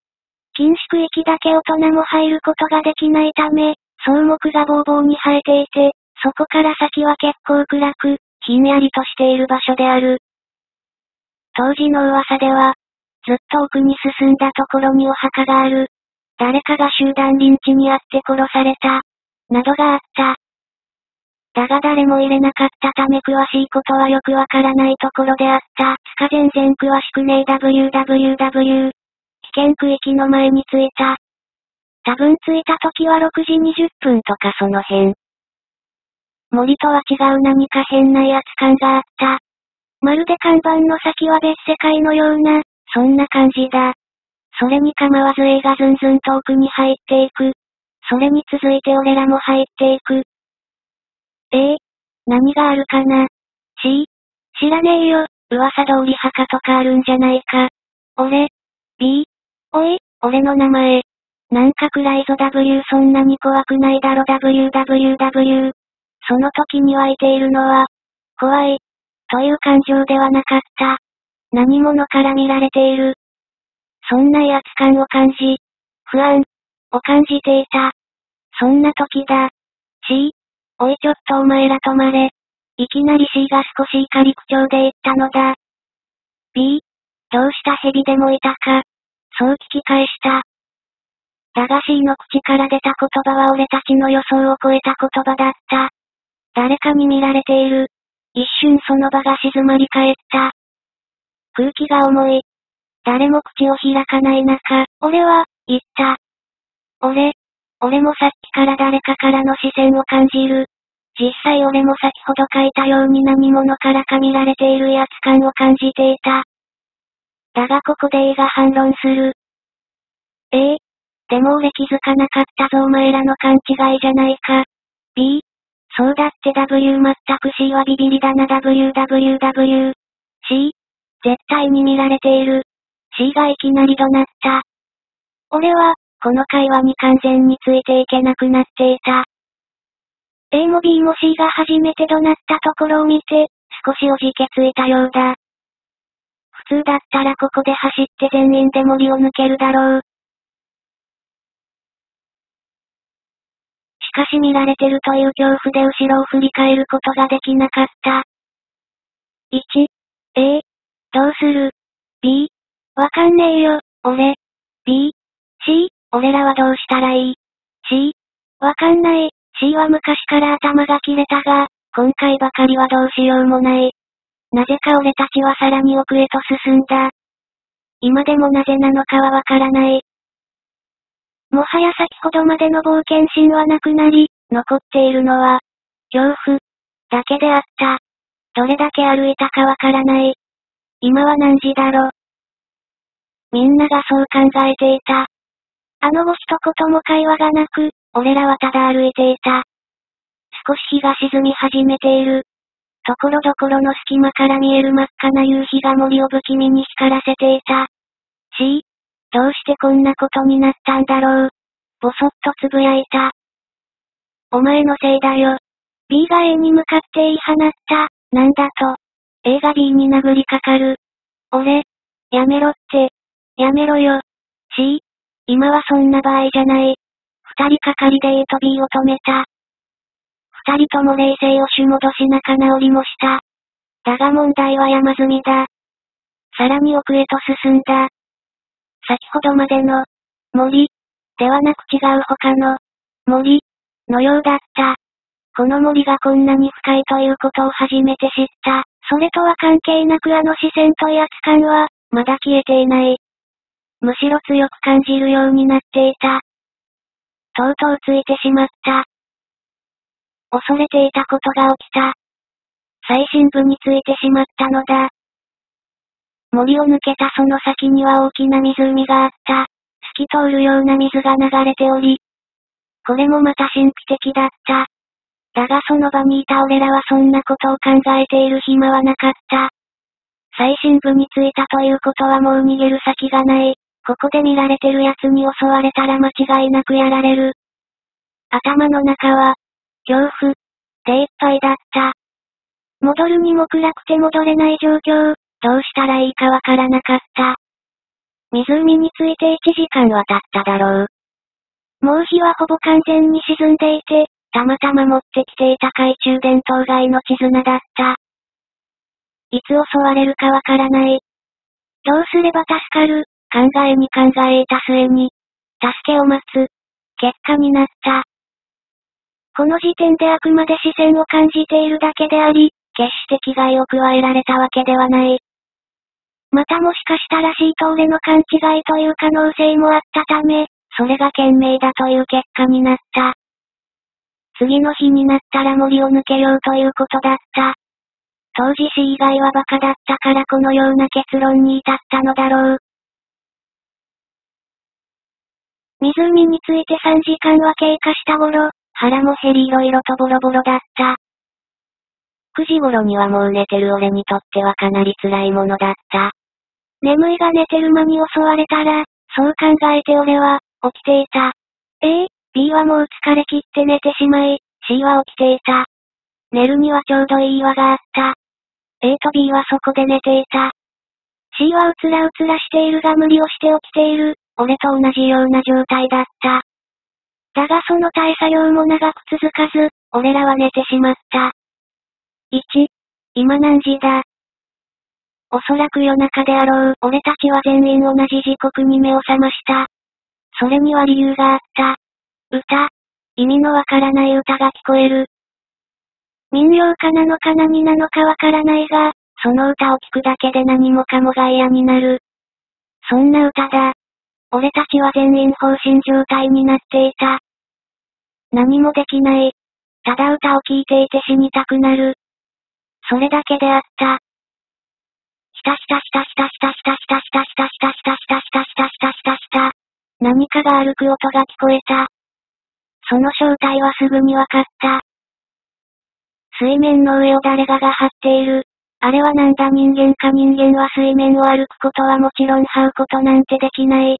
禁止区域だけ大人も入ることができないため、草木がぼうぼうに生えていて、そこから先は結構暗く、ひんやりとしている場所である。当時の噂では、ずっと奥に進んだところにお墓がある。誰かが集団リンチにあって殺された。などがあった。だが誰も入れなかったため詳しいことはよくわからないところであった。つか全然詳しくねえ www。危険区域の前に着いた。多分着いた時は6時20分とかその辺。森とは違う何か変な威圧感があった。まるで看板の先は別世界のような、そんな感じだ。それに構わず A がずんずん遠くに入っていく。それに続いて俺らも入っていく。ええ何があるかな ?C? 知らねえよ。噂通り墓とかあるんじゃないか。俺 ?B? おい、俺の名前。なんか暗いぞ W そんなに怖くないだろ WWW。その時に湧いているのは、怖い、という感情ではなかった。何者から見られている。そんな威圧感を感じ、不安、を感じていた。そんな時だ。C? おいちょっとお前ら止まれ。いきなり C が少し怒り口調で言ったのだ。B、どうした蛇でもいたか。そう聞き返した。だが C の口から出た言葉は俺たちの予想を超えた言葉だった。誰かに見られている。一瞬その場が静まり返った。空気が重い。誰も口を開かない中、俺は、言った。俺、俺もさっきから誰かからの視線を感じる。実際俺も先ほど書いたように何者からか見られている威圧感を感じていた。だがここで A が反論する。A、でも俺気づかなかったぞお前らの勘違いじゃないか。B、そうだって W 全く C はビビりだな WWW。C、絶対に見られている。C がいきなり怒鳴った。俺は、この会話に完全についていけなくなっていた。A も B も C が初めて怒鳴ったところを見て、少しおじけついたようだ。普通だったらここで走って全員で森を抜けるだろう。しかし見られてるという恐怖で後ろを振り返ることができなかった。1、A、どうする ?B、わかんねえよ、俺。B、C、俺らはどうしたらいい ?C、わかんない。C は昔から頭が切れたが、今回ばかりはどうしようもない。なぜか俺たちはさらに奥へと進んだ。今でもなぜなのかはわからない。もはや先ほどまでの冒険心はなくなり、残っているのは、恐怖、だけであった。どれだけ歩いたかわからない。今は何時だろう。みんながそう考えていた。あの後一言も会話がなく、俺らはただ歩いていた。少し日が沈み始めている。ところどころの隙間から見える真っ赤な夕日が森を不気味に光らせていた。C、どうしてこんなことになったんだろう。ぼそっとつぶやいた。お前のせいだよ。B が A に向かって言い放った。なんだと。A が B に殴りかかる。俺、やめろって。やめろよ。C、今はそんな場合じゃない。二人かかりで A と B を止めた。二人とも冷静をし戻し仲直りもした。だが問題は山積みだ。さらに奥へと進んだ。先ほどまでの森ではなく違う他の森のようだった。この森がこんなに深いということを初めて知った。それとは関係なくあの視線と威圧感は、まだ消えていない。むしろ強く感じるようになっていた。とうとうついてしまった。恐れていたことが起きた。最深部についてしまったのだ。森を抜けたその先には大きな湖があった。透き通るような水が流れており、これもまた神秘的だった。だがその場にいた俺らはそんなことを考えている暇はなかった。最深部に着いたということはもう逃げる先がない。ここで見られてる奴に襲われたら間違いなくやられる。頭の中は、恐怖、でいっぱいだった。戻るにも暗くて戻れない状況、どうしたらいいかわからなかった。湖について1時間は経っただろう。もう火はほぼ完全に沈んでいて、たまたま持ってきていた懐中電灯が命綱だった。いつ襲われるかわからない。どうすれば助かる、考えに考えた末に、助けを待つ、結果になった。この時点であくまで視線を感じているだけであり、決して危害を加えられたわけではない。またもしかしたらシート俺の勘違いという可能性もあったため、それが賢明だという結果になった。次の日になったら森を抜けようということだった。当時 C 以外は馬鹿だったからこのような結論に至ったのだろう。湖について3時間は経過した頃、腹も減り色々とボロボロだった。9時頃にはもう寝てる俺にとってはかなり辛いものだった。眠いが寝てる間に襲われたら、そう考えて俺は、起きていた。A、B はもう疲れ切って寝てしまい、C は起きていた。寝るにはちょうどいい岩があった。A と B はそこで寝ていた。C はうつらうつらしているが無理をして起きている、俺と同じような状態だった。だがその大作業も長く続かず、俺らは寝てしまった。1、今何時だ？おそらく夜中であろう。俺たちは全員同じ時刻に目を覚ました。それには理由があった。歌。意味のわからない歌が聞こえる。民謡かなのか何なのかわからないが、その歌を聞くだけで何もかもが嫌になる。そんな歌だ。俺たちは全員放心状態になっていた。何もできない。ただ歌を聴いていて死にたくなる。それだけであった。したしたしたしたしたしたしたしたしたしたしたしたしたしたしたしたした。何かが歩く音が聞こえた。その正体はすぐにわかった。水面の上を誰かが張っている。あれはなんだ人間か人間は水面を歩くことはもちろん這うことなんてできない。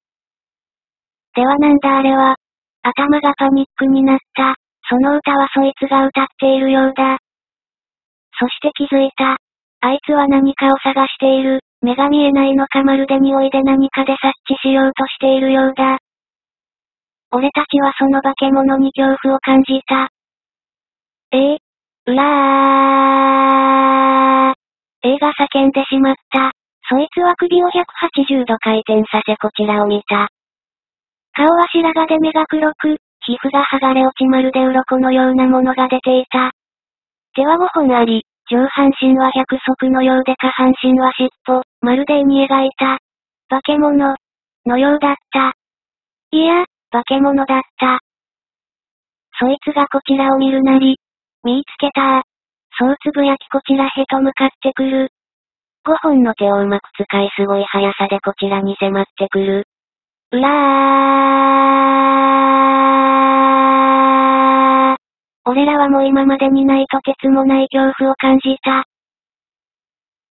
ではなんだあれは。頭がパニックになった。その歌はそいつが歌っているようだ。そして気づいた。あいつは何かを探している。目が見えないのかまるで匂いで何かで察知しようとしているようだ。俺たちはその化け物に恐怖を感じた。え？えうらー。A が叫んでしまった。そいつは首を180度回転させこちらを見た。顔は白髪で目が黒く、皮膚が剥がれ落ちまるで鱗のようなものが出ていた。手は5本あり、上半身は百足のようで下半身は尻尾、まるで絵に描いた。化け物、のようだった。いや、化け物だった。そいつがこちらを見るなり、見つけたそうつぶやきこちらへと向かってくる。5本の手をうまく使いすごい速さでこちらに迫ってくる。うらー。俺らはもう今までにないとてつもない恐怖を感じた。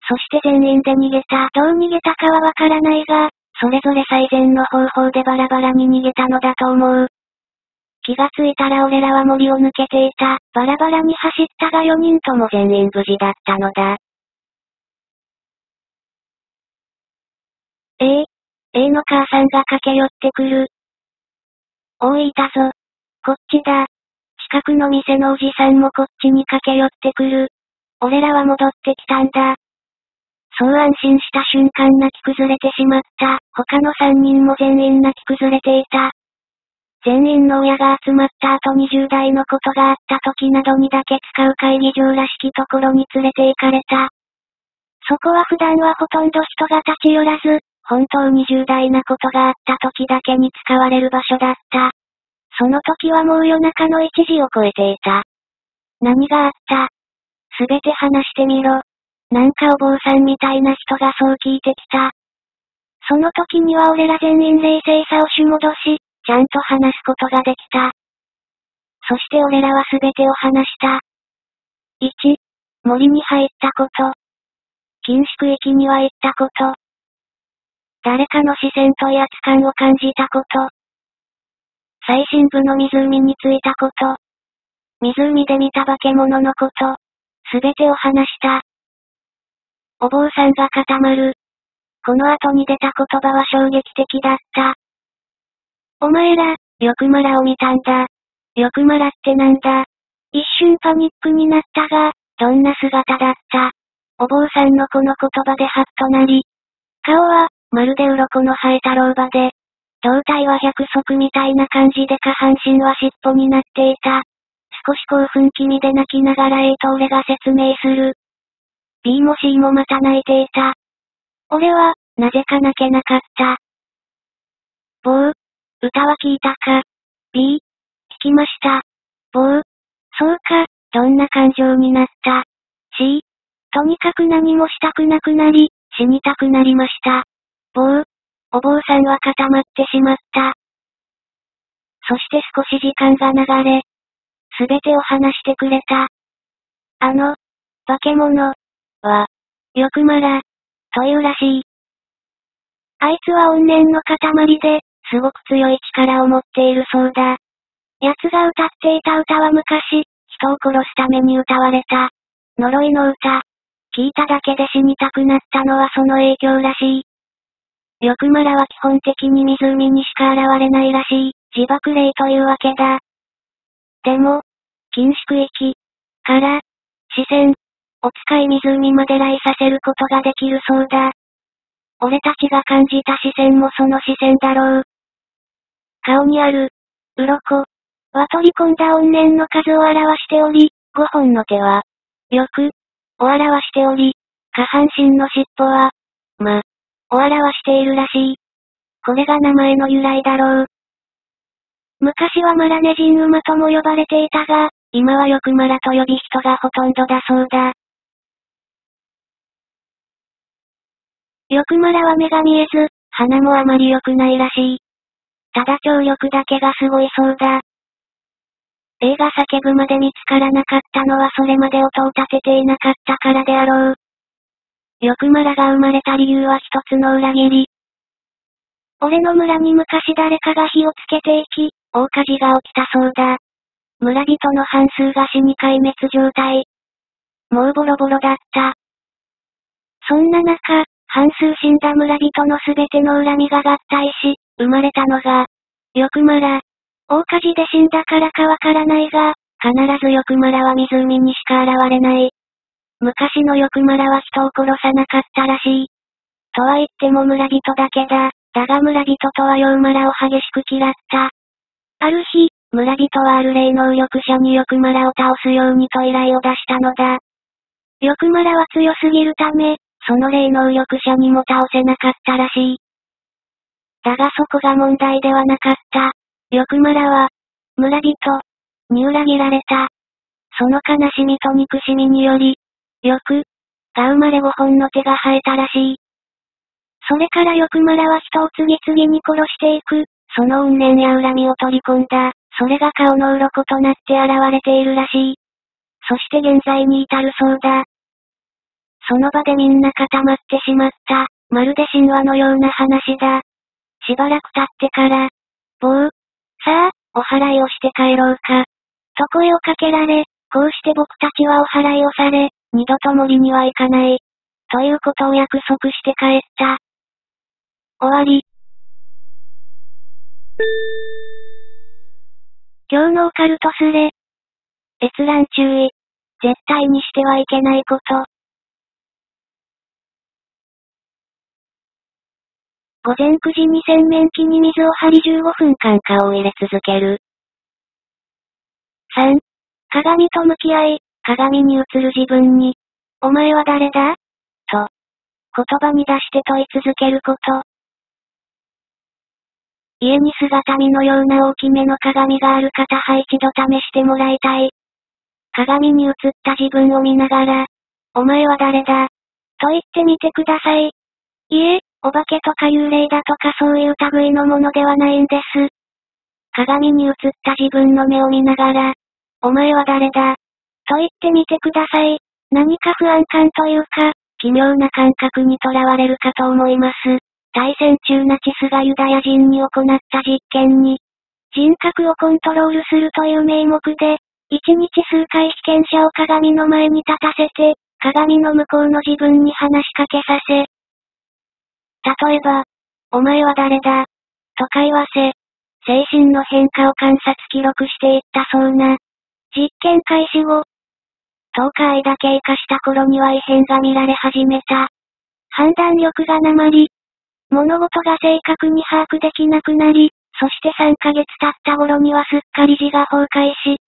そして全員で逃げた。どう逃げたかはわからないが、それぞれ最善の方法でバラバラに逃げたのだと思う。気がついたら俺らは森を抜けていた。バラバラに走ったが4人とも全員無事だったのだ。ええ A の母さんが駆け寄ってくる。おい、いたぞ。こっちだ。近くの店のおじさんもこっちに駆け寄ってくる。俺らは戻ってきたんだ。そう安心した瞬間泣き崩れてしまった。他の3人も全員泣き崩れていた。全員の親が集まった後20代のことがあった時などにだけ使う会議場らしきところに連れて行かれた。そこは普段はほとんど人が立ち寄らず、本当に重大なことがあった時だけに使われる場所だった。その時はもう夜中の1時を超えていた。何があった？すべて話してみろ。なんかお坊さんみたいな人がそう聞いてきた。その時には俺ら全員冷静さをし戻し、ちゃんと話すことができた。そして俺らはすべてを話した。1、森に入ったこと。禁止区域には行ったこと。誰かの視線と威圧感を感じたこと。最深部の湖に着いたこと。湖で見た化け物のこと。すべてを話した。お坊さんが固まる。この後に出た言葉は衝撃的だった。お前ら、よくまらを見たんだ。よくまらってなんだ。一瞬パニックになったが、どんな姿だった。お坊さんのこの言葉でハッとなり。顔は、まるで鱗の生えた老婆で、胴体は百足みたいな感じで下半身は尻尾になっていた。少し興奮気味で泣きながら A と俺が説明する。B も C もまた泣いていた。俺は、なぜか泣けなかった。ぼう、歌は聞いたか ?B、聞きました。ぼう、そうか、どんな感情になった ?C、とにかく何もしたくなくなり、死にたくなりました。ぼう、お坊さんは固まってしまった。そして少し時間が流れ、すべてを話してくれた。あの、化け物、は、よくまら、というらしい。あいつは怨念の塊で、すごく強い力を持っているそうだ。奴が歌っていた歌は昔、人を殺すために歌われた。呪いの歌。聞いただけで死にたくなったのはその影響らしい。よくまらは基本的に湖にしか現れないらしい、自爆霊というわけだ。でも、禁止区域、から、視線、お使い湖まで来させることができるそうだ。俺たちが感じた視線もその視線だろう。顔にある、鱗、は取り込んだ怨念の数を表しており、5本の手は、よく、を表しており、下半身の尻尾は、ま、を表しているらしい。これが名前の由来だろう。昔はマラネジン馬とも呼ばれていたが、今はよくマラと呼び人がほとんどだそうだ。よくまらは目が見えず、鼻もあまり良くないらしい。ただ聴力だけがすごいそうだ。映画叫ぶまで見つからなかったのはそれまで音を立てていなかったからであろう。よくまらが生まれた理由は一つの裏切り。俺の村に昔誰かが火をつけていき、大火事が起きたそうだ。村人の半数が死に壊滅状態。もうボロボロだった。そんな中、半数死んだ村人のすべての恨みが合体し、生まれたのが、よくまら。大火事で死んだからかわからないが、必ずよくまらは湖にしか現れない。昔のよくまらは人を殺さなかったらしい。とは言っても村人だけだ。だが村人とはようまらを激しく嫌った。ある日、村人はある霊能力者によくまらを倒すようにと依頼を出したのだ。よくまらは強すぎるため、その霊能力者にも倒せなかったらしい。だがそこが問題ではなかった。よく村は、村人、に裏切られた。その悲しみと憎しみにより、よく、が生まれ5本の手が生えたらしい。それからよく村は人を次々に殺していく、その怨念や恨みを取り込んだ、それが顔の鱗となって現れているらしい。そして現在に至るそうだ。その場でみんな固まってしまった。まるで神話のような話だ。しばらく経ってから、ぼう、さあ、お祓いをして帰ろうか。と声をかけられ、こうして僕たちはお祓いをされ、二度と森には行かない。ということを約束して帰った。終わり。今日のオカルトスレ、閲覧注意。絶対にしてはいけないこと。午前9時に洗面器に水を張り15分間顔を入れ続ける。3. 鏡と向き合い、鏡に映る自分に、お前は誰だ？と、言葉に出して問い続けること。家に姿見のような大きめの鏡がある方は一度試してもらいたい。鏡に映った自分を見ながら、お前は誰だ？と言ってみてください。いえ、お化けとか幽霊だとかそういう類のものではないんです。鏡に映った自分の目を見ながら、お前は誰だ？と言ってみてください。何か不安感というか、奇妙な感覚にとらわれるかと思います。対戦中ナチスがユダヤ人に行った実験に、人格をコントロールするという名目で、一日数回被験者を鏡の前に立たせて、鏡の向こうの自分に話しかけさせ、例えば、お前は誰だ？と会話せ、精神の変化を観察記録していったそうな。実験開始後、10日間経過した頃には異変が見られ始めた。判断力が鉛。物事が正確に把握できなくなり、そして3ヶ月経った頃にはすっかり自我崩壊し、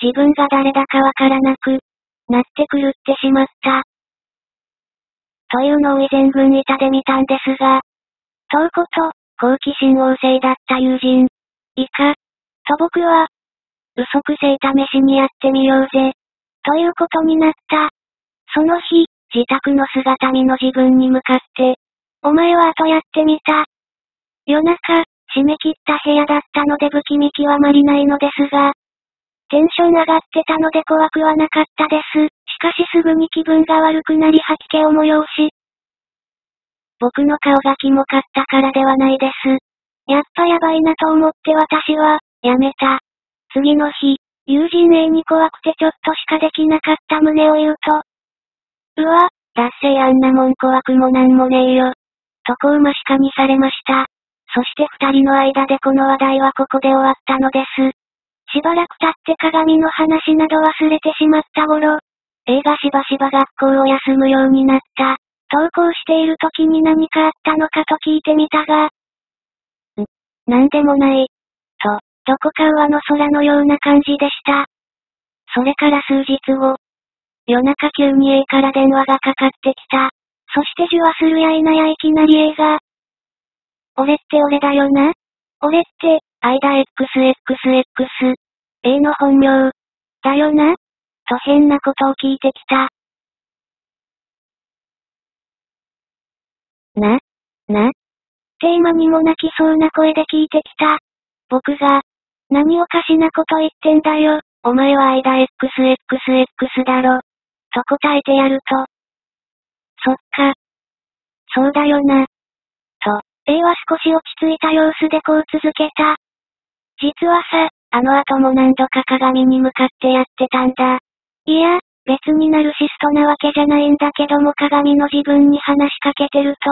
自分が誰だかわからなく、なって狂ってしまった。というのを以前軍板で見たんですが、とうこと、好奇心旺盛だった友人、以下、と僕は、嘘くせい試しにやってみようぜ、ということになった。その日、自宅の姿見の自分に向かって、お前は後やってみた。夜中、締め切った部屋だったので不気味極まりないのですが、テンション上がってたので怖くはなかったです。しかしすぐに気分が悪くなり吐き気を催し、僕の顔がキモかったからではないです。やっぱやばいなと思って私は、やめた。次の日、友人 A に怖くてちょっとしかできなかった旨を言うと、うわ、脱性あんなもん怖くもなんもねえよ。とこうましかにされました。そして二人の間でこの話題はここで終わったのです。しばらく経って鏡の話など忘れてしまった頃、A がしばしば学校を休むようになった。登校している時に何かあったのかと聞いてみたが、ん、なんでもない。と、どこか上の空のような感じでした。それから数日後、夜中急に A から電話がかかってきた。そして受話するや否やいきなり A が、俺って俺だよな？俺って、間 XXX、A の本名、だよな？と変なことを聞いてきた。な、な？テーマにも泣きそうな声で聞いてきた。僕が、何おかしなこと言ってんだよ。お前は間 XXX だろ。と答えてやると。そっか。そうだよな。と、A は少し落ち着いた様子でこう続けた。実はさ、あの後も何度か鏡に向かってやってたんだ。いや、別にナルシストなわけじゃないんだけども鏡の自分に話しかけてると、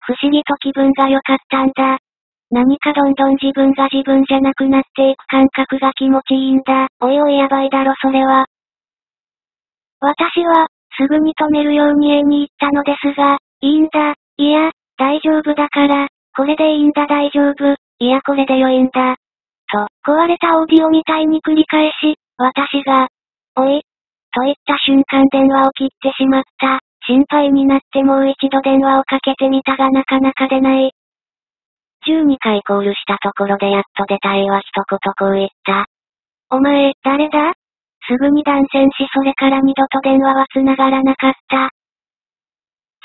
不思議と気分が良かったんだ。何かどんどん自分が自分じゃなくなっていく感覚が気持ちいいんだ。おいおいやばいだろそれは。私は、すぐに止めるように A に言ったのですが、いいんだ。いや、大丈夫だから、これでいいんだ大丈夫。いやこれで良いんだ。と、壊れたオーディオみたいに繰り返し、私が、おい、といった瞬間電話を切ってしまった。心配になってもう一度電話をかけてみたがなかなか出ない。12回コールしたところでやっと出た A は一言こう言った。お前、誰だ？すぐに断線しそれから二度と電話は繋がらなかった。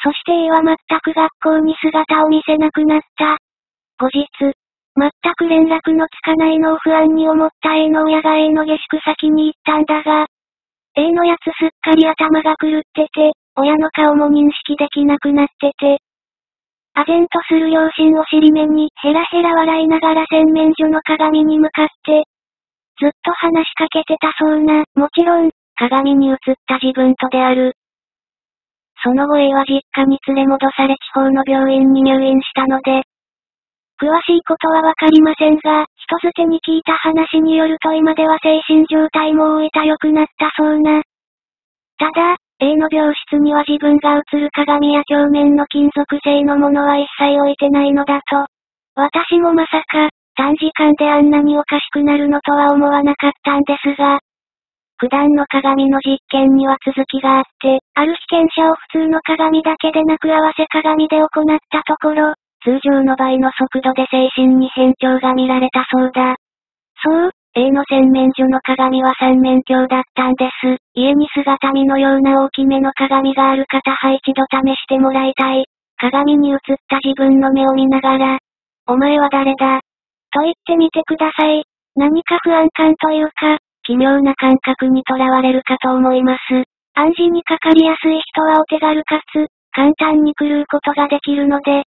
そして A は全く学校に姿を見せなくなった。後日、全く連絡のつかないのを不安に思った A の親が A の下宿先に行ったんだが、A のやつすっかり頭が狂ってて、親の顔も認識できなくなってて、唖然とする両親を尻目にヘラヘラ笑いながら洗面所の鏡に向かって、ずっと話しかけてたそうな、もちろん、鏡に映った自分とである。その後 A は実家に連れ戻され地方の病院に入院したので、詳しいことはわかりませんが、人づてに聞いた話によると今では精神状態も大分良くなったそうな。ただ、A の病室には自分が映る鏡や鏡面の金属製のものは一切置いてないのだと。私もまさか、短時間であんなにおかしくなるのとは思わなかったんですが、普段の鏡の実験には続きがあって、ある被験者を普通の鏡だけでなく合わせ鏡で行ったところ、通常の倍の速度で精神に変調が見られたそうだ。そう、A の洗面所の鏡は三面鏡だったんです。家に姿見のような大きめの鏡がある方は一度試してもらいたい。鏡に映った自分の目を見ながら、お前は誰だ？と言ってみてください。何か不安感というか、奇妙な感覚にとらわれるかと思います。暗示にかかりやすい人はお手軽かつ、簡単に狂うことができるので、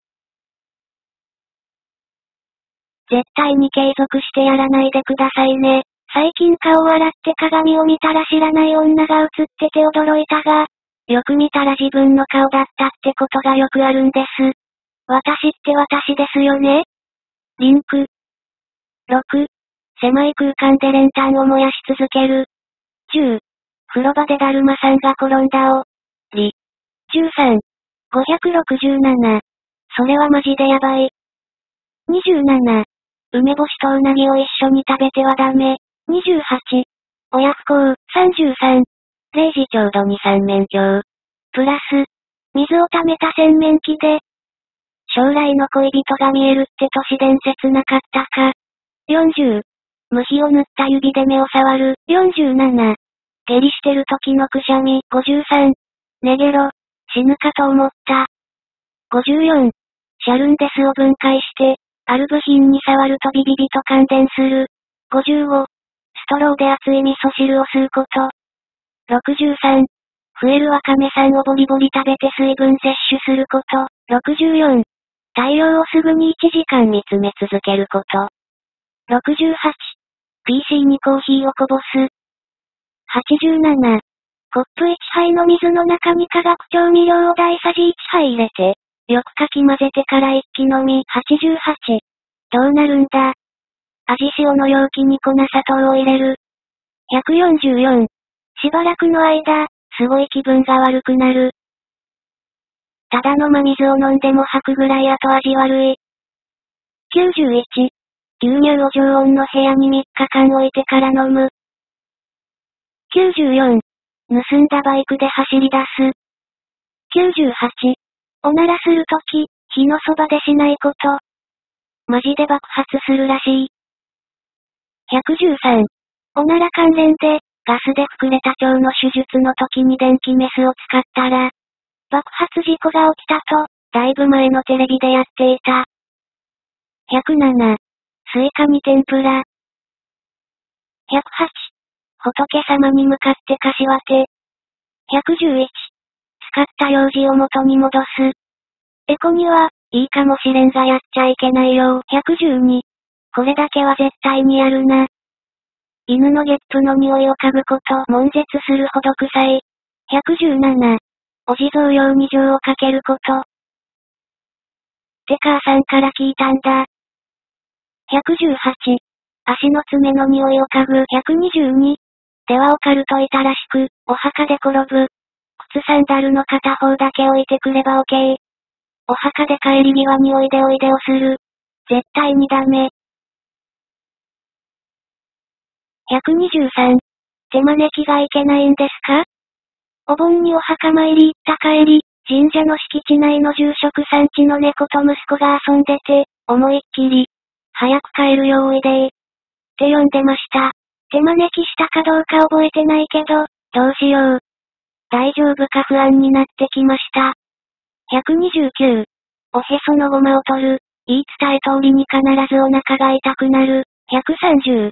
絶対に継続してやらないでくださいね。最近顔を洗って鏡を見たら知らない女が映ってて驚いたが、よく見たら自分の顔だったってことがよくあるんです。私って私ですよね？リンク。6。狭い空間で練炭を燃やし続ける。10。風呂場でだるまさんが転んだを。り。13。567。それはマジでやばい。27。梅干しとうなぎを一緒に食べてはダメ。28。親不孝。33。0時ちょうどに三面鏡。プラス、水を溜めた洗面器で、将来の恋人が見えるって都市伝説なかったか。40。無比を塗った指で目を触る。47。下痢してる時のくしゃみ。53。寝ゲロ。死ぬかと思った。54。シャルンデスを分解して、ある部品に触るとビビビと感電する。55。ストローで熱い味噌汁を吸うこと。63。増えるワカメさんをボリボリ食べて水分摂取すること。64。太陽をすぐに1時間見つめ続けること。68。PC にコーヒーをこぼす。87。コップ1杯の水の中に化学調味料を大さじ1杯入れて、よくかき混ぜてから一気飲み。88。どうなるんだ？味塩の容器に粉砂糖を入れる。144。しばらくの間、すごい気分が悪くなる。ただの真水を飲んでも吐くぐらい後味悪い。91。牛乳を常温の部屋に3日間置いてから飲む。94。盗んだバイクで走り出す。98。おならするとき、火のそばでしないこと。マジで爆発するらしい。113。おなら関連で、ガスで膨れた腸の手術の時に電気メスを使ったら、爆発事故が起きたと、だいぶ前のテレビでやっていた。107。スイカに天ぷら。108。仏様に向かって柏手。111。使った用事を元に戻す。エコには、いいかもしれんがやっちゃいけないよ。112。これだけは絶対にやるな。犬のゲップの匂いを嗅ぐこと、悶絶するほど臭い。117。お地蔵用に錠をかけること。て母さんから聞いたんだ。118。足の爪の匂いを嗅ぐ。122。手はオカルトいたらしく、お墓で転ぶ。靴サンダルの片方だけ置いてくれば OK。お墓で帰り際においでおいでをする。絶対にダメ。123。手招きがいけないんですか？お盆にお墓参り行った帰り、神社の敷地内の住職さん家の猫と息子が遊んでて、思いっきり、早く帰るよおいでー。って呼んでました。手招きしたかどうか覚えてないけど、どうしよう。大丈夫か不安になってきました。129。おへそのごまを取る。言い伝え通りに必ずお腹が痛くなる。130。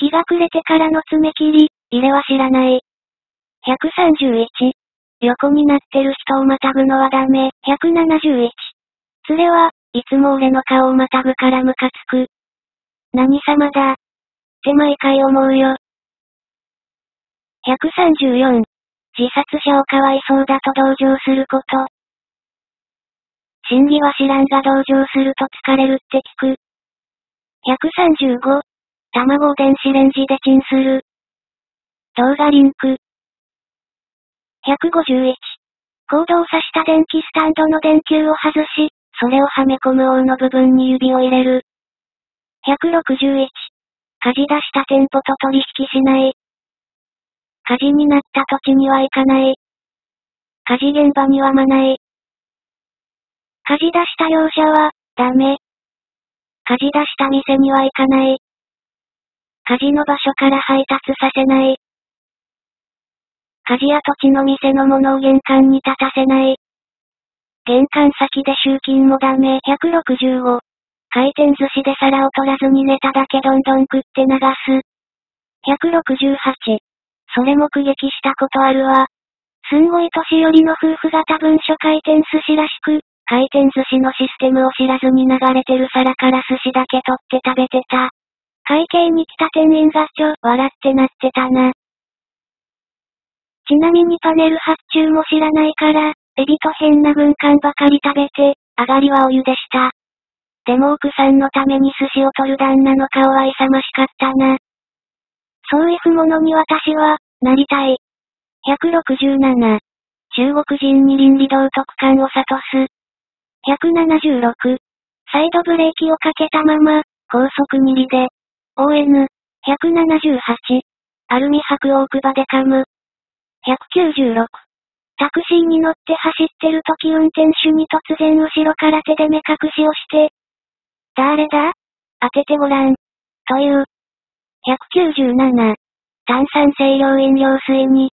日が暮れてからの爪切り、入れは知らない。131。横になってる人をまたぐのはダメ。171。連れは、いつも俺の顔をまたぐからムカつく。何様だ。って毎回思うよ。134。自殺者をかわいそうだと同情すること。真偽は知らんが同情すると疲れるって聞く。135、卵を電子レンジでチンする。動画リンク。151、コードを挿した電気スタンドの電球を外し、それをはめ込む王の部分に指を入れる。161、火事出した店舗と取引しない。火事になった土地には行かない。火事現場にはまない。火事出した業者は、ダメ。火事出した店には行かない。火事の場所から配達させない。火事や土地の店のものを玄関に立たせない。玄関先で集金もダメ。165。回転寿司で皿を取らずにネタだけどんどん食って流す。168。それ目撃したことあるわ。すんごい年寄りの夫婦が多分初回転寿司らしく、回転寿司のシステムを知らずに流れてる皿から寿司だけ取って食べてた。会計に来た店員がちょ、笑ってなってたな。ちなみにパネル発注も知らないから、エビと変な軍艦ばかり食べて、上がりはお湯でした。でも奥さんのために寿司を取る旦那の顔は勇ましかったな。そういうものに私は、なりたい。167。中国人に倫理道徳感を諭す。176。サイドブレーキをかけたまま、高速2里で。ON。178。アルミ箔を奥歯で噛む。196。タクシーに乗って走ってる時運転手に突然後ろから手で目隠しをして。誰だ？当ててごらん。という。197。炭酸清涼飲料水に、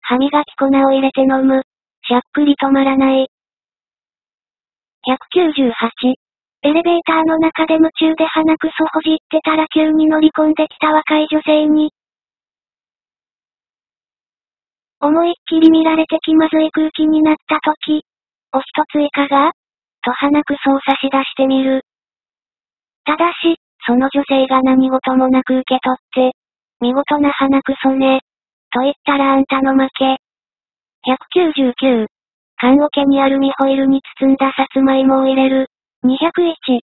歯磨き粉を入れて飲む。しゃっくり止まらない。198。エレベーターの中で夢中で鼻くそほじってたら急に乗り込んできた若い女性に、思いっきり見られて気まずい空気になった時、お一ついかが？と鼻くそを差し出してみる。ただし、その女性が何事もなく受け取って、見事な鼻くそね。と言ったらあんたの負け。199。缶桶にアルミホイルに包んださつまいもを入れる。201。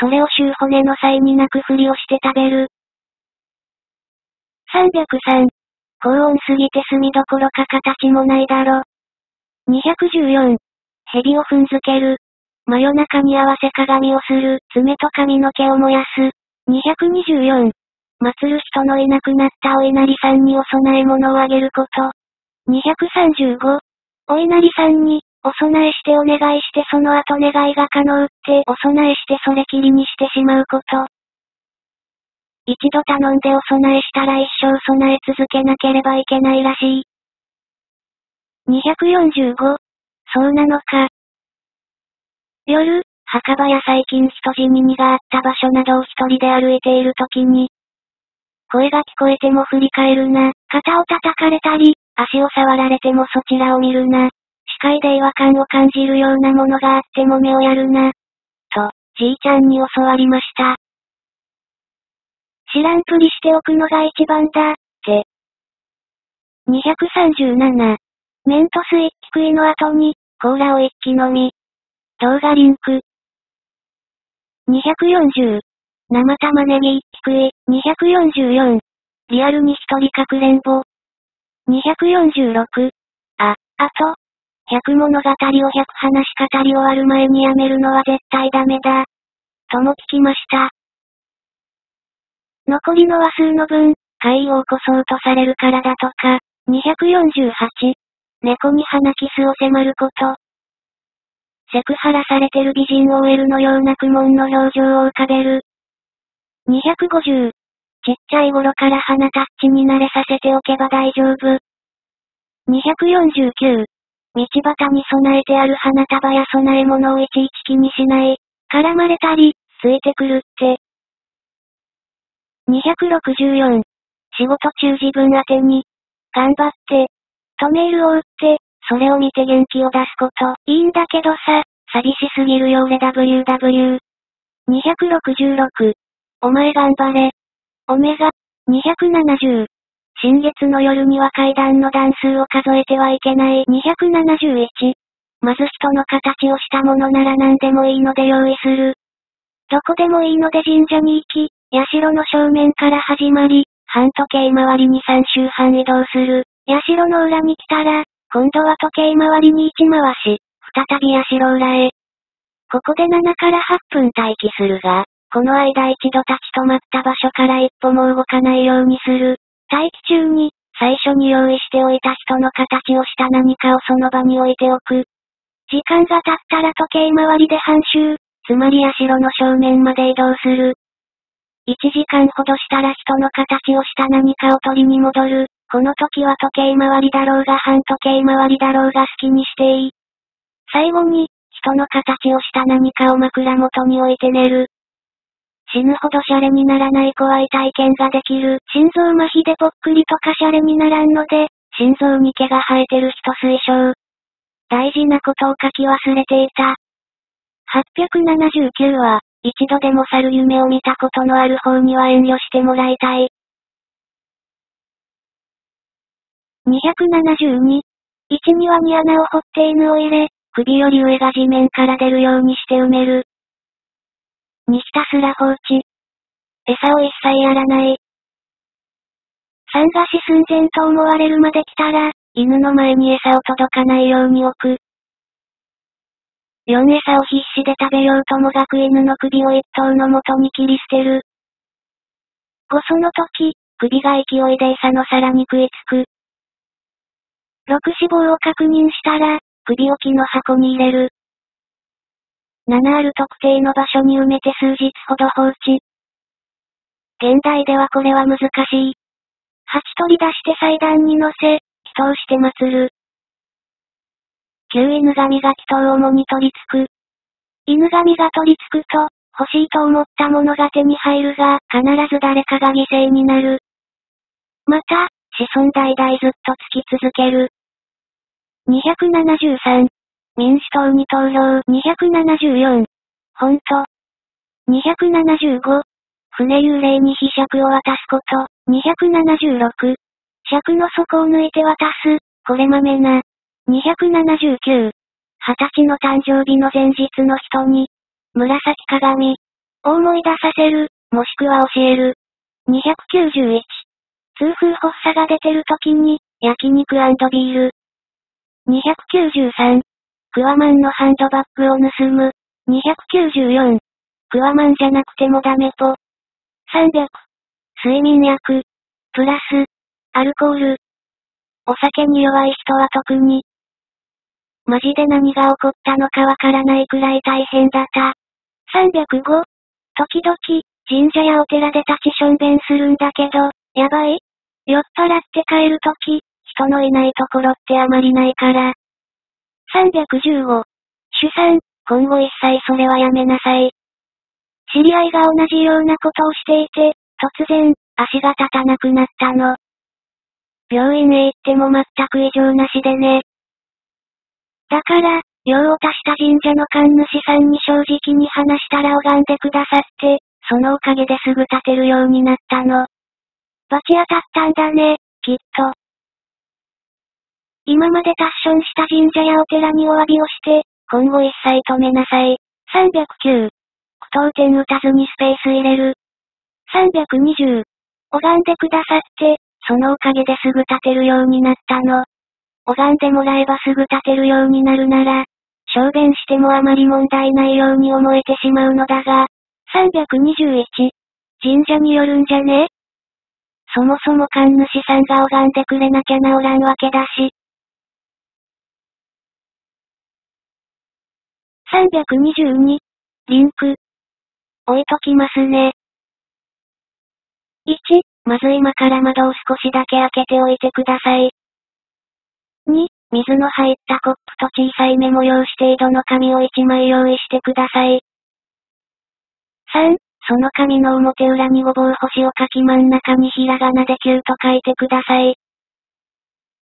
それを週骨の際に泣くふりをして食べる。303。高温すぎて炭どころか形もないだろ。214。蛇を踏んづける。真夜中に合わせ鏡をする。爪と髪の毛を燃やす。224。祀る人のいなくなったお稲荷さんにお供え物をあげること。235。お稲荷さんに、お供えしてお願いしてその後願いが叶うってお供えしてそれきりにしてしまうこと。一度頼んでお供えしたら一生備え続けなければいけないらしい。245。そうなのか。夜、墓場や最近人地耳があった場所などを一人で歩いている時に、声が聞こえても振り返るな、肩を叩かれたり、足を触られてもそちらを見るな、視界で違和感を感じるようなものがあっても目をやるな、と、じいちゃんに教わりました。知らんぷりしておくのが一番だ、って。237。メントス一気食いの後に、コーラを一気飲み。動画リンク。240。生玉ねぎ一気食い。244。リアルに一人かくれんぼ。246。あ、あと。100物語を100話し語り終わる前にやめるのは絶対ダメだ。とも聞きました。残りの話数の分、怪異を起こそうとされるからだとか、248。猫に鼻キスを迫ること。セクハラされてる美人 OL のような苦悶の表情を浮かべる。250。ちっちゃい頃から鼻タッチに慣れさせておけば大丈夫。249。道端に備えてある花束や供え物をいちいち気にしない。絡まれたり、ついてくるって。264。仕事中自分宛てに、頑張って、とメールを打って、それを見て元気を出すこと、いいんだけどさ、寂しすぎるよ俺 WW。266。お前頑張れ。オメガ。270。新月の夜には階段の段数を数えてはいけない。271。まず人の形をしたものなら何でもいいので用意する。どこでもいいので神社に行き、社の正面から始まり、半時計回りに3周半移動する。社の裏に来たら、今度は時計回りに1回し、再び社裏へ。ここで7から8分待機するが、この間一度立ち止まった場所から一歩も動かないようにする。待機中に、最初に用意しておいた人の形をした何かをその場に置いておく。時間が経ったら時計回りで半周、つまり社の正面まで移動する。1時間ほどしたら人の形をした何かを取りに戻る。この時は時計回りだろうが半時計回りだろうが好きにしていい。最後に、人の形をした何かを枕元に置いて寝る。死ぬほどシャレにならない怖い体験ができる。心臓麻痺でぽっくりとかシャレにならんので、心臓に毛が生えてる人推奨。大事なことを書き忘れていた。879は、一度でも去る夢を見たことのある方には遠慮してもらいたい。272。1にはに穴を掘って犬を入れ、首より上が地面から出るようにして埋める。にひたすら放置。餌を一切やらない。3が死寸前と思われるまで来たら、犬の前に餌を届かないように置く。4餌を必死で食べようともがく犬の首を一頭の元に切り捨てる。5その時、首が勢いで餌の皿に食いつく。6死亡を確認したら、首を木の箱に入れる。7ある特定の場所に埋めて数日ほど放置。現代ではこれは難しい。8取り出して祭壇に乗せ、祈祷して祀る。旧犬神が祈祷をもに取り付く。犬神が取り付くと、欲しいと思ったものが手に入るが、必ず誰かが犠牲になる。また、子孫代々ずっとつき続ける。273民主党に投票274。本当。275。船幽霊に被尺を渡すこと。276。尺の底を抜いて渡す。これまめな。279。二十歳の誕生日の前日の人に。紫鏡。を思い出させる。もしくは教える。291。痛風発作が出てる時に、焼肉ビール。293。クワマンのハンドバッグを盗む。294。クワマンじゃなくてもダメと。300。睡眠薬。プラス。アルコール。お酒に弱い人は特に。マジで何が起こったのかわからないくらい大変だった。305。時々、神社やお寺で立ちしょんべんするんだけど、やばい酔っ払って帰るとき、人のいないところってあまりないから。315。主産、今後一切それはやめなさい。知り合いが同じようなことをしていて、突然、足が立たなくなったの。病院へ行っても全く異常なしでね。だから、用を足した神社の神主さんに正直に話したら拝んでくださって、そのおかげですぐ立てるようになったの。罰当たったんだね、きっと。今までタッションした神社やお寺にお詫びをして、今後一切止めなさい。309。句読点打たずにスペース入れる。320。拝んでくださって、そのおかげですぐ立てるようになったの。拝んでもらえばすぐ立てるようになるなら、小便してもあまり問題ないように思えてしまうのだが、321。神社によるんじゃね？そもそも神主さんが拝んでくれなきゃ治らんわけだし、322。リンク。置いときますね。1、まず今から窓を少しだけ開けておいてください。2、水の入ったコップと小さいメモ用紙程度の紙を1枚用意してください。3、その紙の表裏にごぼう星を書き真ん中にひらがなで9と書いてください。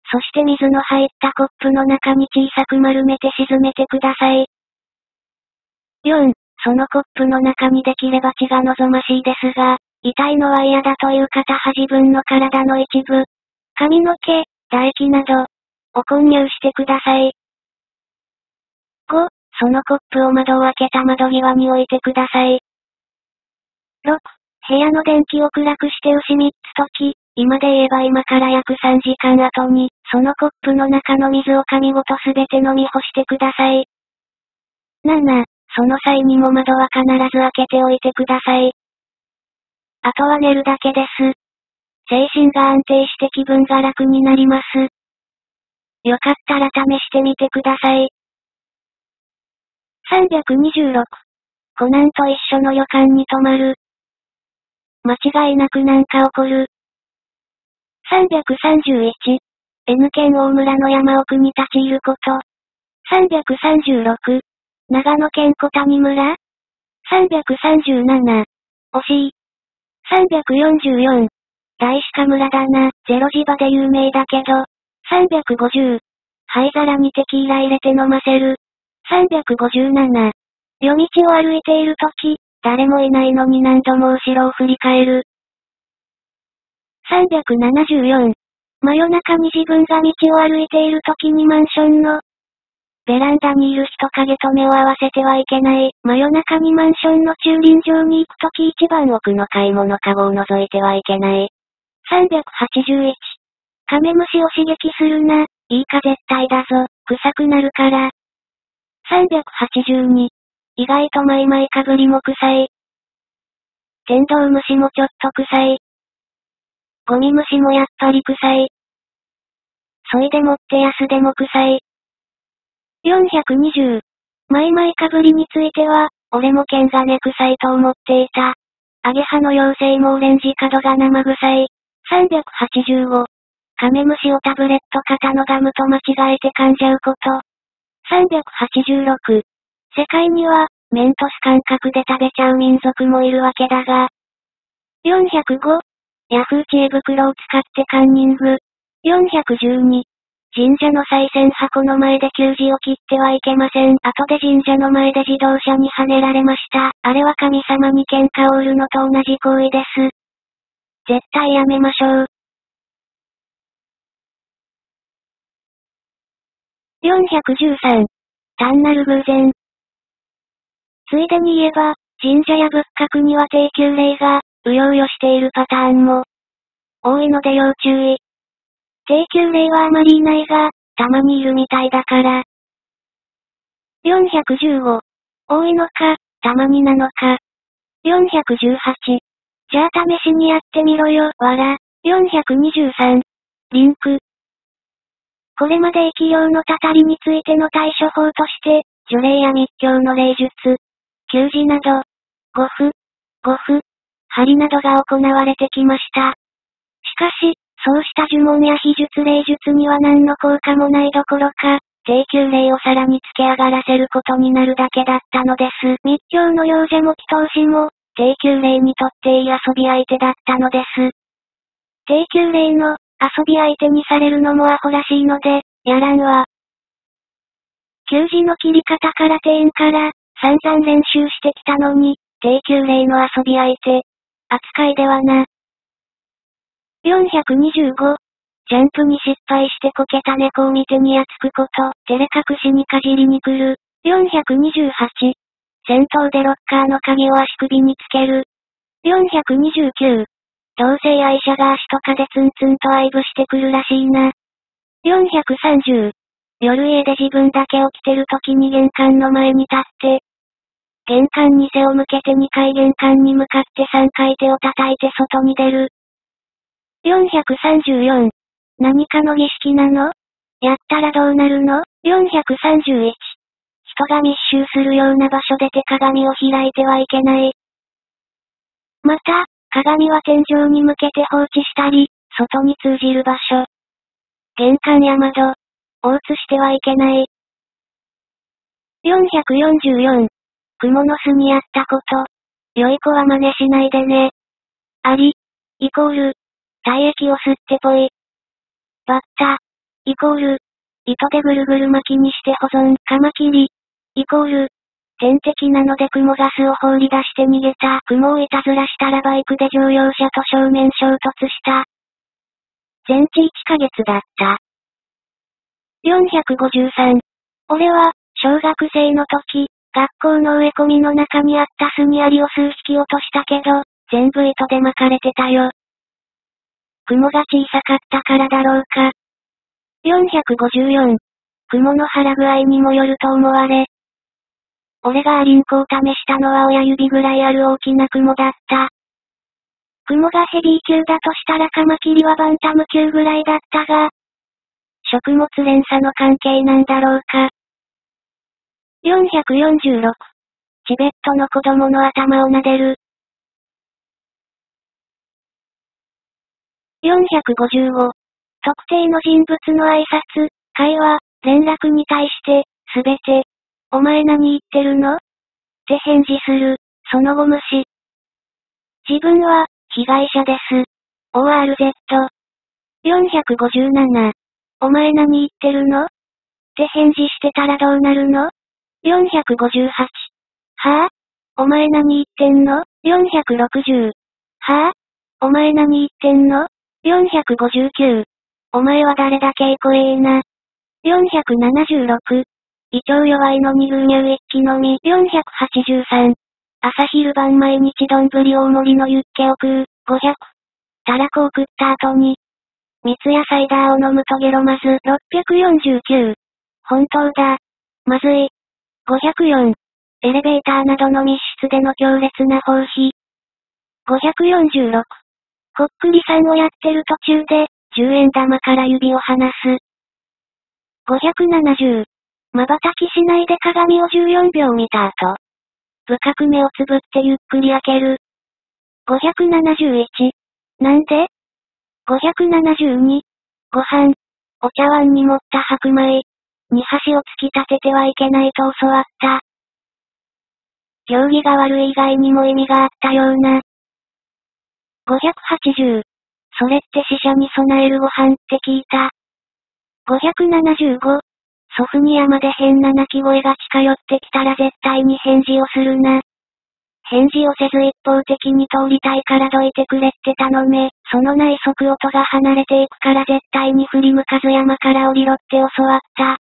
そして水の入ったコップの中に小さく丸めて沈めてください。4、そのコップの中にできれば血が望ましいですが、痛いのは嫌だという方は自分の体の一部、髪の毛、唾液など、を混入してください。5、そのコップを窓を開けた窓際に置いてください。6、部屋の電気を暗くして牛3つとき、今で言えば今から約3時間後に、そのコップの中の水を紙ごとすべて飲み干してください。7、その際にも窓は必ず開けておいてください。あとは寝るだけです。精神が安定して気分が楽になります。よかったら試してみてください。326。コナンと一緒の予感に泊まる。間違いなくなんか起こる。331。N 県大村の山奥に立ち入ること。336。長野県小谷村 ?337。惜しい。344。大鹿村だな、ゼロ磁場で有名だけど。350。灰皿にテキーラ入れて飲ませる。357。夜道を歩いているとき、誰もいないのに何度も後ろを振り返る。374。真夜中に自分が道を歩いている時にマンションのベランダにいる人影と目を合わせてはいけない。真夜中にマンションの駐輪場に行くとき一番奥の買い物カゴを覗いてはいけない。381。カメムシを刺激するな。いいか絶対だぞ。臭くなるから。382。意外とマイマイかぶりも臭い。天道虫もちょっと臭い。ゴミ虫もやっぱり臭い。そいでもって安でも臭い。420。マイマイかぶりについては、俺も剣がね臭いと思っていた。アゲハの妖精もオレンジ角が生臭い。385。カメムシをタブレット型のガムと間違えて噛んじゃうこと。386。世界には、メントス感覚で食べちゃう民族もいるわけだが。405。ヤフー知恵袋を使ってカンニング。412。神社の再銭箱の前で給仕を切ってはいけません。後で神社の前で自動車に跳ねられました。あれは神様に喧嘩を売るのと同じ行為です。絶対やめましょう。413。単なる偶然。ついでに言えば、神社や仏閣には定休令が、うようよしているパターンも、多いので要注意。定休令はあまりいないが、たまにいるみたいだから。415。多いのか、たまになのか。418。じゃあ試しにやってみろよ、わら。423。リンク。これまで疫病のたたりについての対処法として、除霊や密教の霊術、給仕など、護符、護符、針などが行われてきました。しかし、そうした呪文や秘術霊術には何の効果もないどころか、低級霊をさらに付け上がらせることになるだけだったのです。密教の幼者も祈祷師も、低級霊にとっていい遊び相手だったのです。低級霊の遊び相手にされるのもアホらしいので、やらんわ。給仕の切り方から店員から、散々練習してきたのに、低級霊の遊び相手、扱いではな。425。ジャンプに失敗してこけた猫を見てにやつくこと、照れ隠しにかじりに来る。428。戦闘でロッカーの鍵を足首につける。429。同性愛者が足とかでツンツンと愛撫してくるらしいな。430。夜家で自分だけ起きてる時に玄関の前に立って、玄関に背を向けて2回玄関に向かって3回手を叩いて外に出る。434。何かの儀式なの？やったらどうなるの ?431。人が密集するような場所で手鏡を開いてはいけない。また、鏡は天井に向けて放置したり、外に通じる場所。玄関や窓、大津してはいけない。444。蜘蛛の巣にあったこと。良い子は真似しないでね。あり、イコール、体液を吸ってぽい。バッタ、イコール、糸でぐるぐる巻きにして保存、カマキリ、イコール、天敵なので雲ガスを放り出して逃げた。雲をいたずらしたらバイクで乗用車と正面衝突した。全治1ヶ月だった。453。俺は、小学生の時、学校の植え込みの中にあった巣にアリを数匹落としたけど、全部糸で巻かれてたよ。雲が小さかったからだろうか。454。雲の腹具合にもよると思われ。俺がアリンコを試したのは親指ぐらいある大きな雲だった。雲がヘビー級だとしたらカマキリはバンタム級ぐらいだったが、食物連鎖の関係なんだろうか。446。チベットの子供の頭を撫でる。455。特定の人物の挨拶、会話、連絡に対して、すべて、お前何言ってるの？って返事する、その後無視。自分は、被害者です。ORZ。457。お前何言ってるの？って返事してたらどうなるの ?458。はぁ、あ、お前何言ってんの ?460。はぁ、あ、お前何言ってんの？?459。お前は誰だけいこええな。476。胃腸弱いのに牛乳一気のみ。483。朝昼晩毎日丼大盛りのユッケを食う。500。たらこを食った後に。蜜やサイダーを飲むとゲロまず。649。本当だ。まずい。504。エレベーターなどの密室での強烈な放費。546。こっくりさんをやってる途中で、10円玉から指を離す。570。瞬きしないで鏡を14秒見た後、深く目をつぶってゆっくり開ける。571。なんで ?572。ご飯。お茶碗に盛った白米。に箸を突き立ててはいけないと教わった。行儀が悪い以外にも意味があったような。580。それって死者に備えるご飯って聞いた。575。祖父に山で変な鳴き声が近寄ってきたら絶対に返事をするな。返事をせず一方的に通りたいからどいてくれって頼め、その内側音が離れていくから絶対に振り向かず山から降りろって教わった。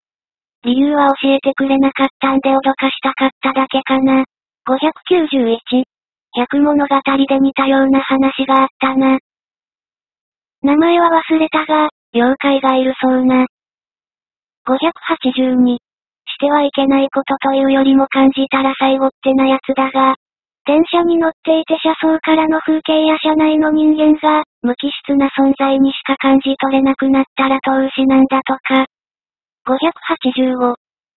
理由は教えてくれなかったんで脅かしたかっただけかな。591。百物語で似たような話があったな。名前は忘れたが、妖怪がいるそうな。582。してはいけないことというよりも感じたら最後ってなやつだが、電車に乗っていて車窓からの風景や車内の人間が、無機質な存在にしか感じ取れなくなったら投資なんだとか。585。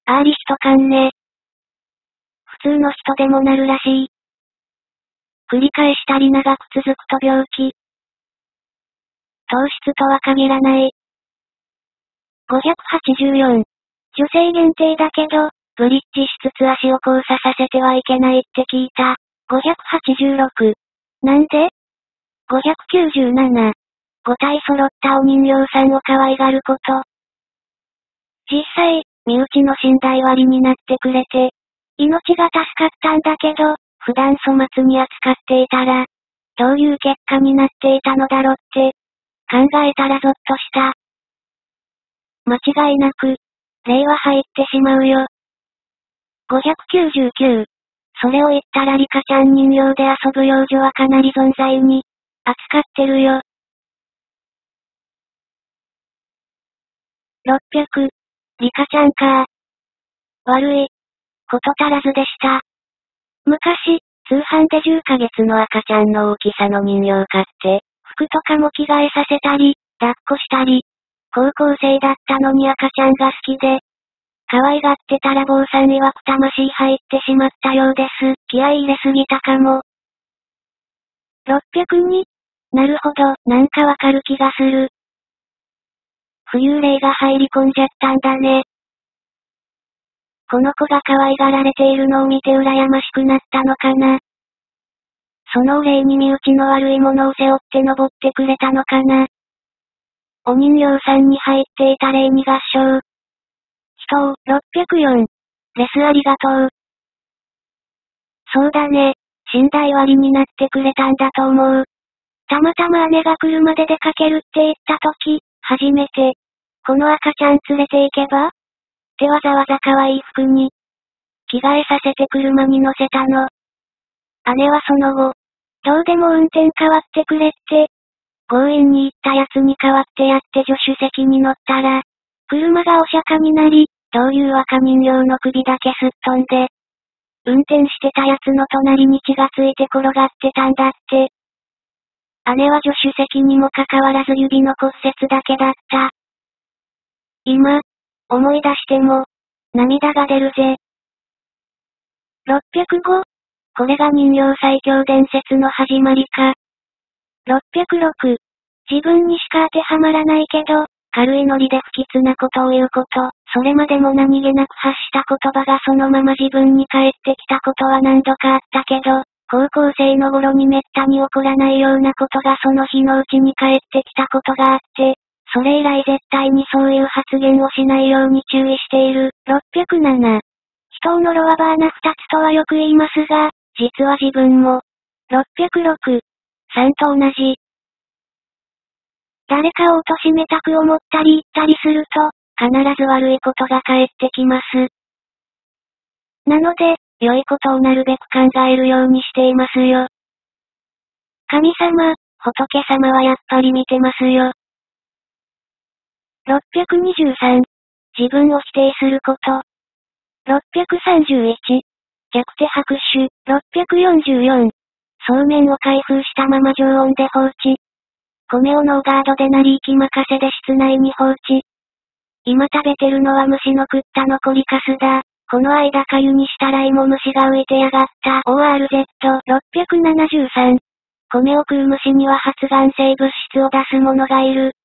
アーリヒト感ね。普通の人でもなるらしい。繰り返したり長く続くと病気。糖質とは限らない。584。女性限定だけど、ブリッジしつつ足を交差させてはいけないって聞いた。586。なんで ?597。5体揃ったお人形さんを可愛がること。実際、身内の寝台割になってくれて、命が助かったんだけど、普段粗末に扱っていたら、どういう結果になっていたのだろって、考えたらゾッとした。間違いなく、霊は入ってしまうよ。599。それを言ったらリカちゃん人形で遊ぶ幼女はかなり存在に、扱ってるよ。600。リカちゃんか。悪い。こと足らずでした。昔、通販で10ヶ月の赤ちゃんの大きさの人形買って、服とかも着替えさせたり、抱っこしたり、高校生だったのに赤ちゃんが好きで、可愛がってたら坊さん曰く魂入ってしまったようです。気合入れすぎたかも。602? なるほど、なんかわかる気がする。浮遊霊が入り込んじゃったんだね。この子が可愛がられているのを見て羨ましくなったのかな。そのお礼に身内の悪いものを背負って登ってくれたのかな。お人形さんに入っていた霊に合唱。人を、604。レスありがとう。そうだね。寝台割になってくれたんだと思う。たまたま姉が車で出かけるって言った時、初めて、この赤ちゃん連れて行けば？ってわざわざ可愛い服に、着替えさせて車に乗せたの。姉はその後、今日でも運転変わってくれって。強引に行った奴に代わってやって助手席に乗ったら、車がお釈迦になり、どういう若人形の首だけすっ飛んで、運転してた奴の隣に血がついて転がってたんだって。姉は助手席にもかかわらず指の骨折だけだった。今、思い出しても、涙が出るぜ。605これが人形最強伝説の始まりか。606自分にしか当てはまらないけど、軽いノリで不吉なことを言うこと、それまでも何気なく発した言葉がそのまま自分に返ってきたことは何度かあったけど、高校生の頃に滅多に起こらないようなことがその日のうちに返ってきたことがあって、それ以来絶対にそういう発言をしないように注意している。607。人を呪わば穴二つとはよく言いますが、実は自分も。606。3と同じ。誰かを貶めたく思ったり言ったりすると、必ず悪いことが返ってきます。なので、良いことをなるべく考えるようにしていますよ。神様、仏様はやっぱり見てますよ。623。自分を否定すること。631。逆手拍手。644。そうめんを開封したまま常温で放置。米をノーガードでなり行き任せで室内に放置。今食べてるのは虫の食った残りカスだ。この間かゆにしたら芋虫が浮いてやがった。ORZ673。米を食う虫には発がん性物質を出す者がいる。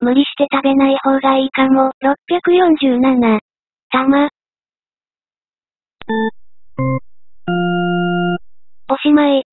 無理して食べない方がいいかも。647。たま。おしまい。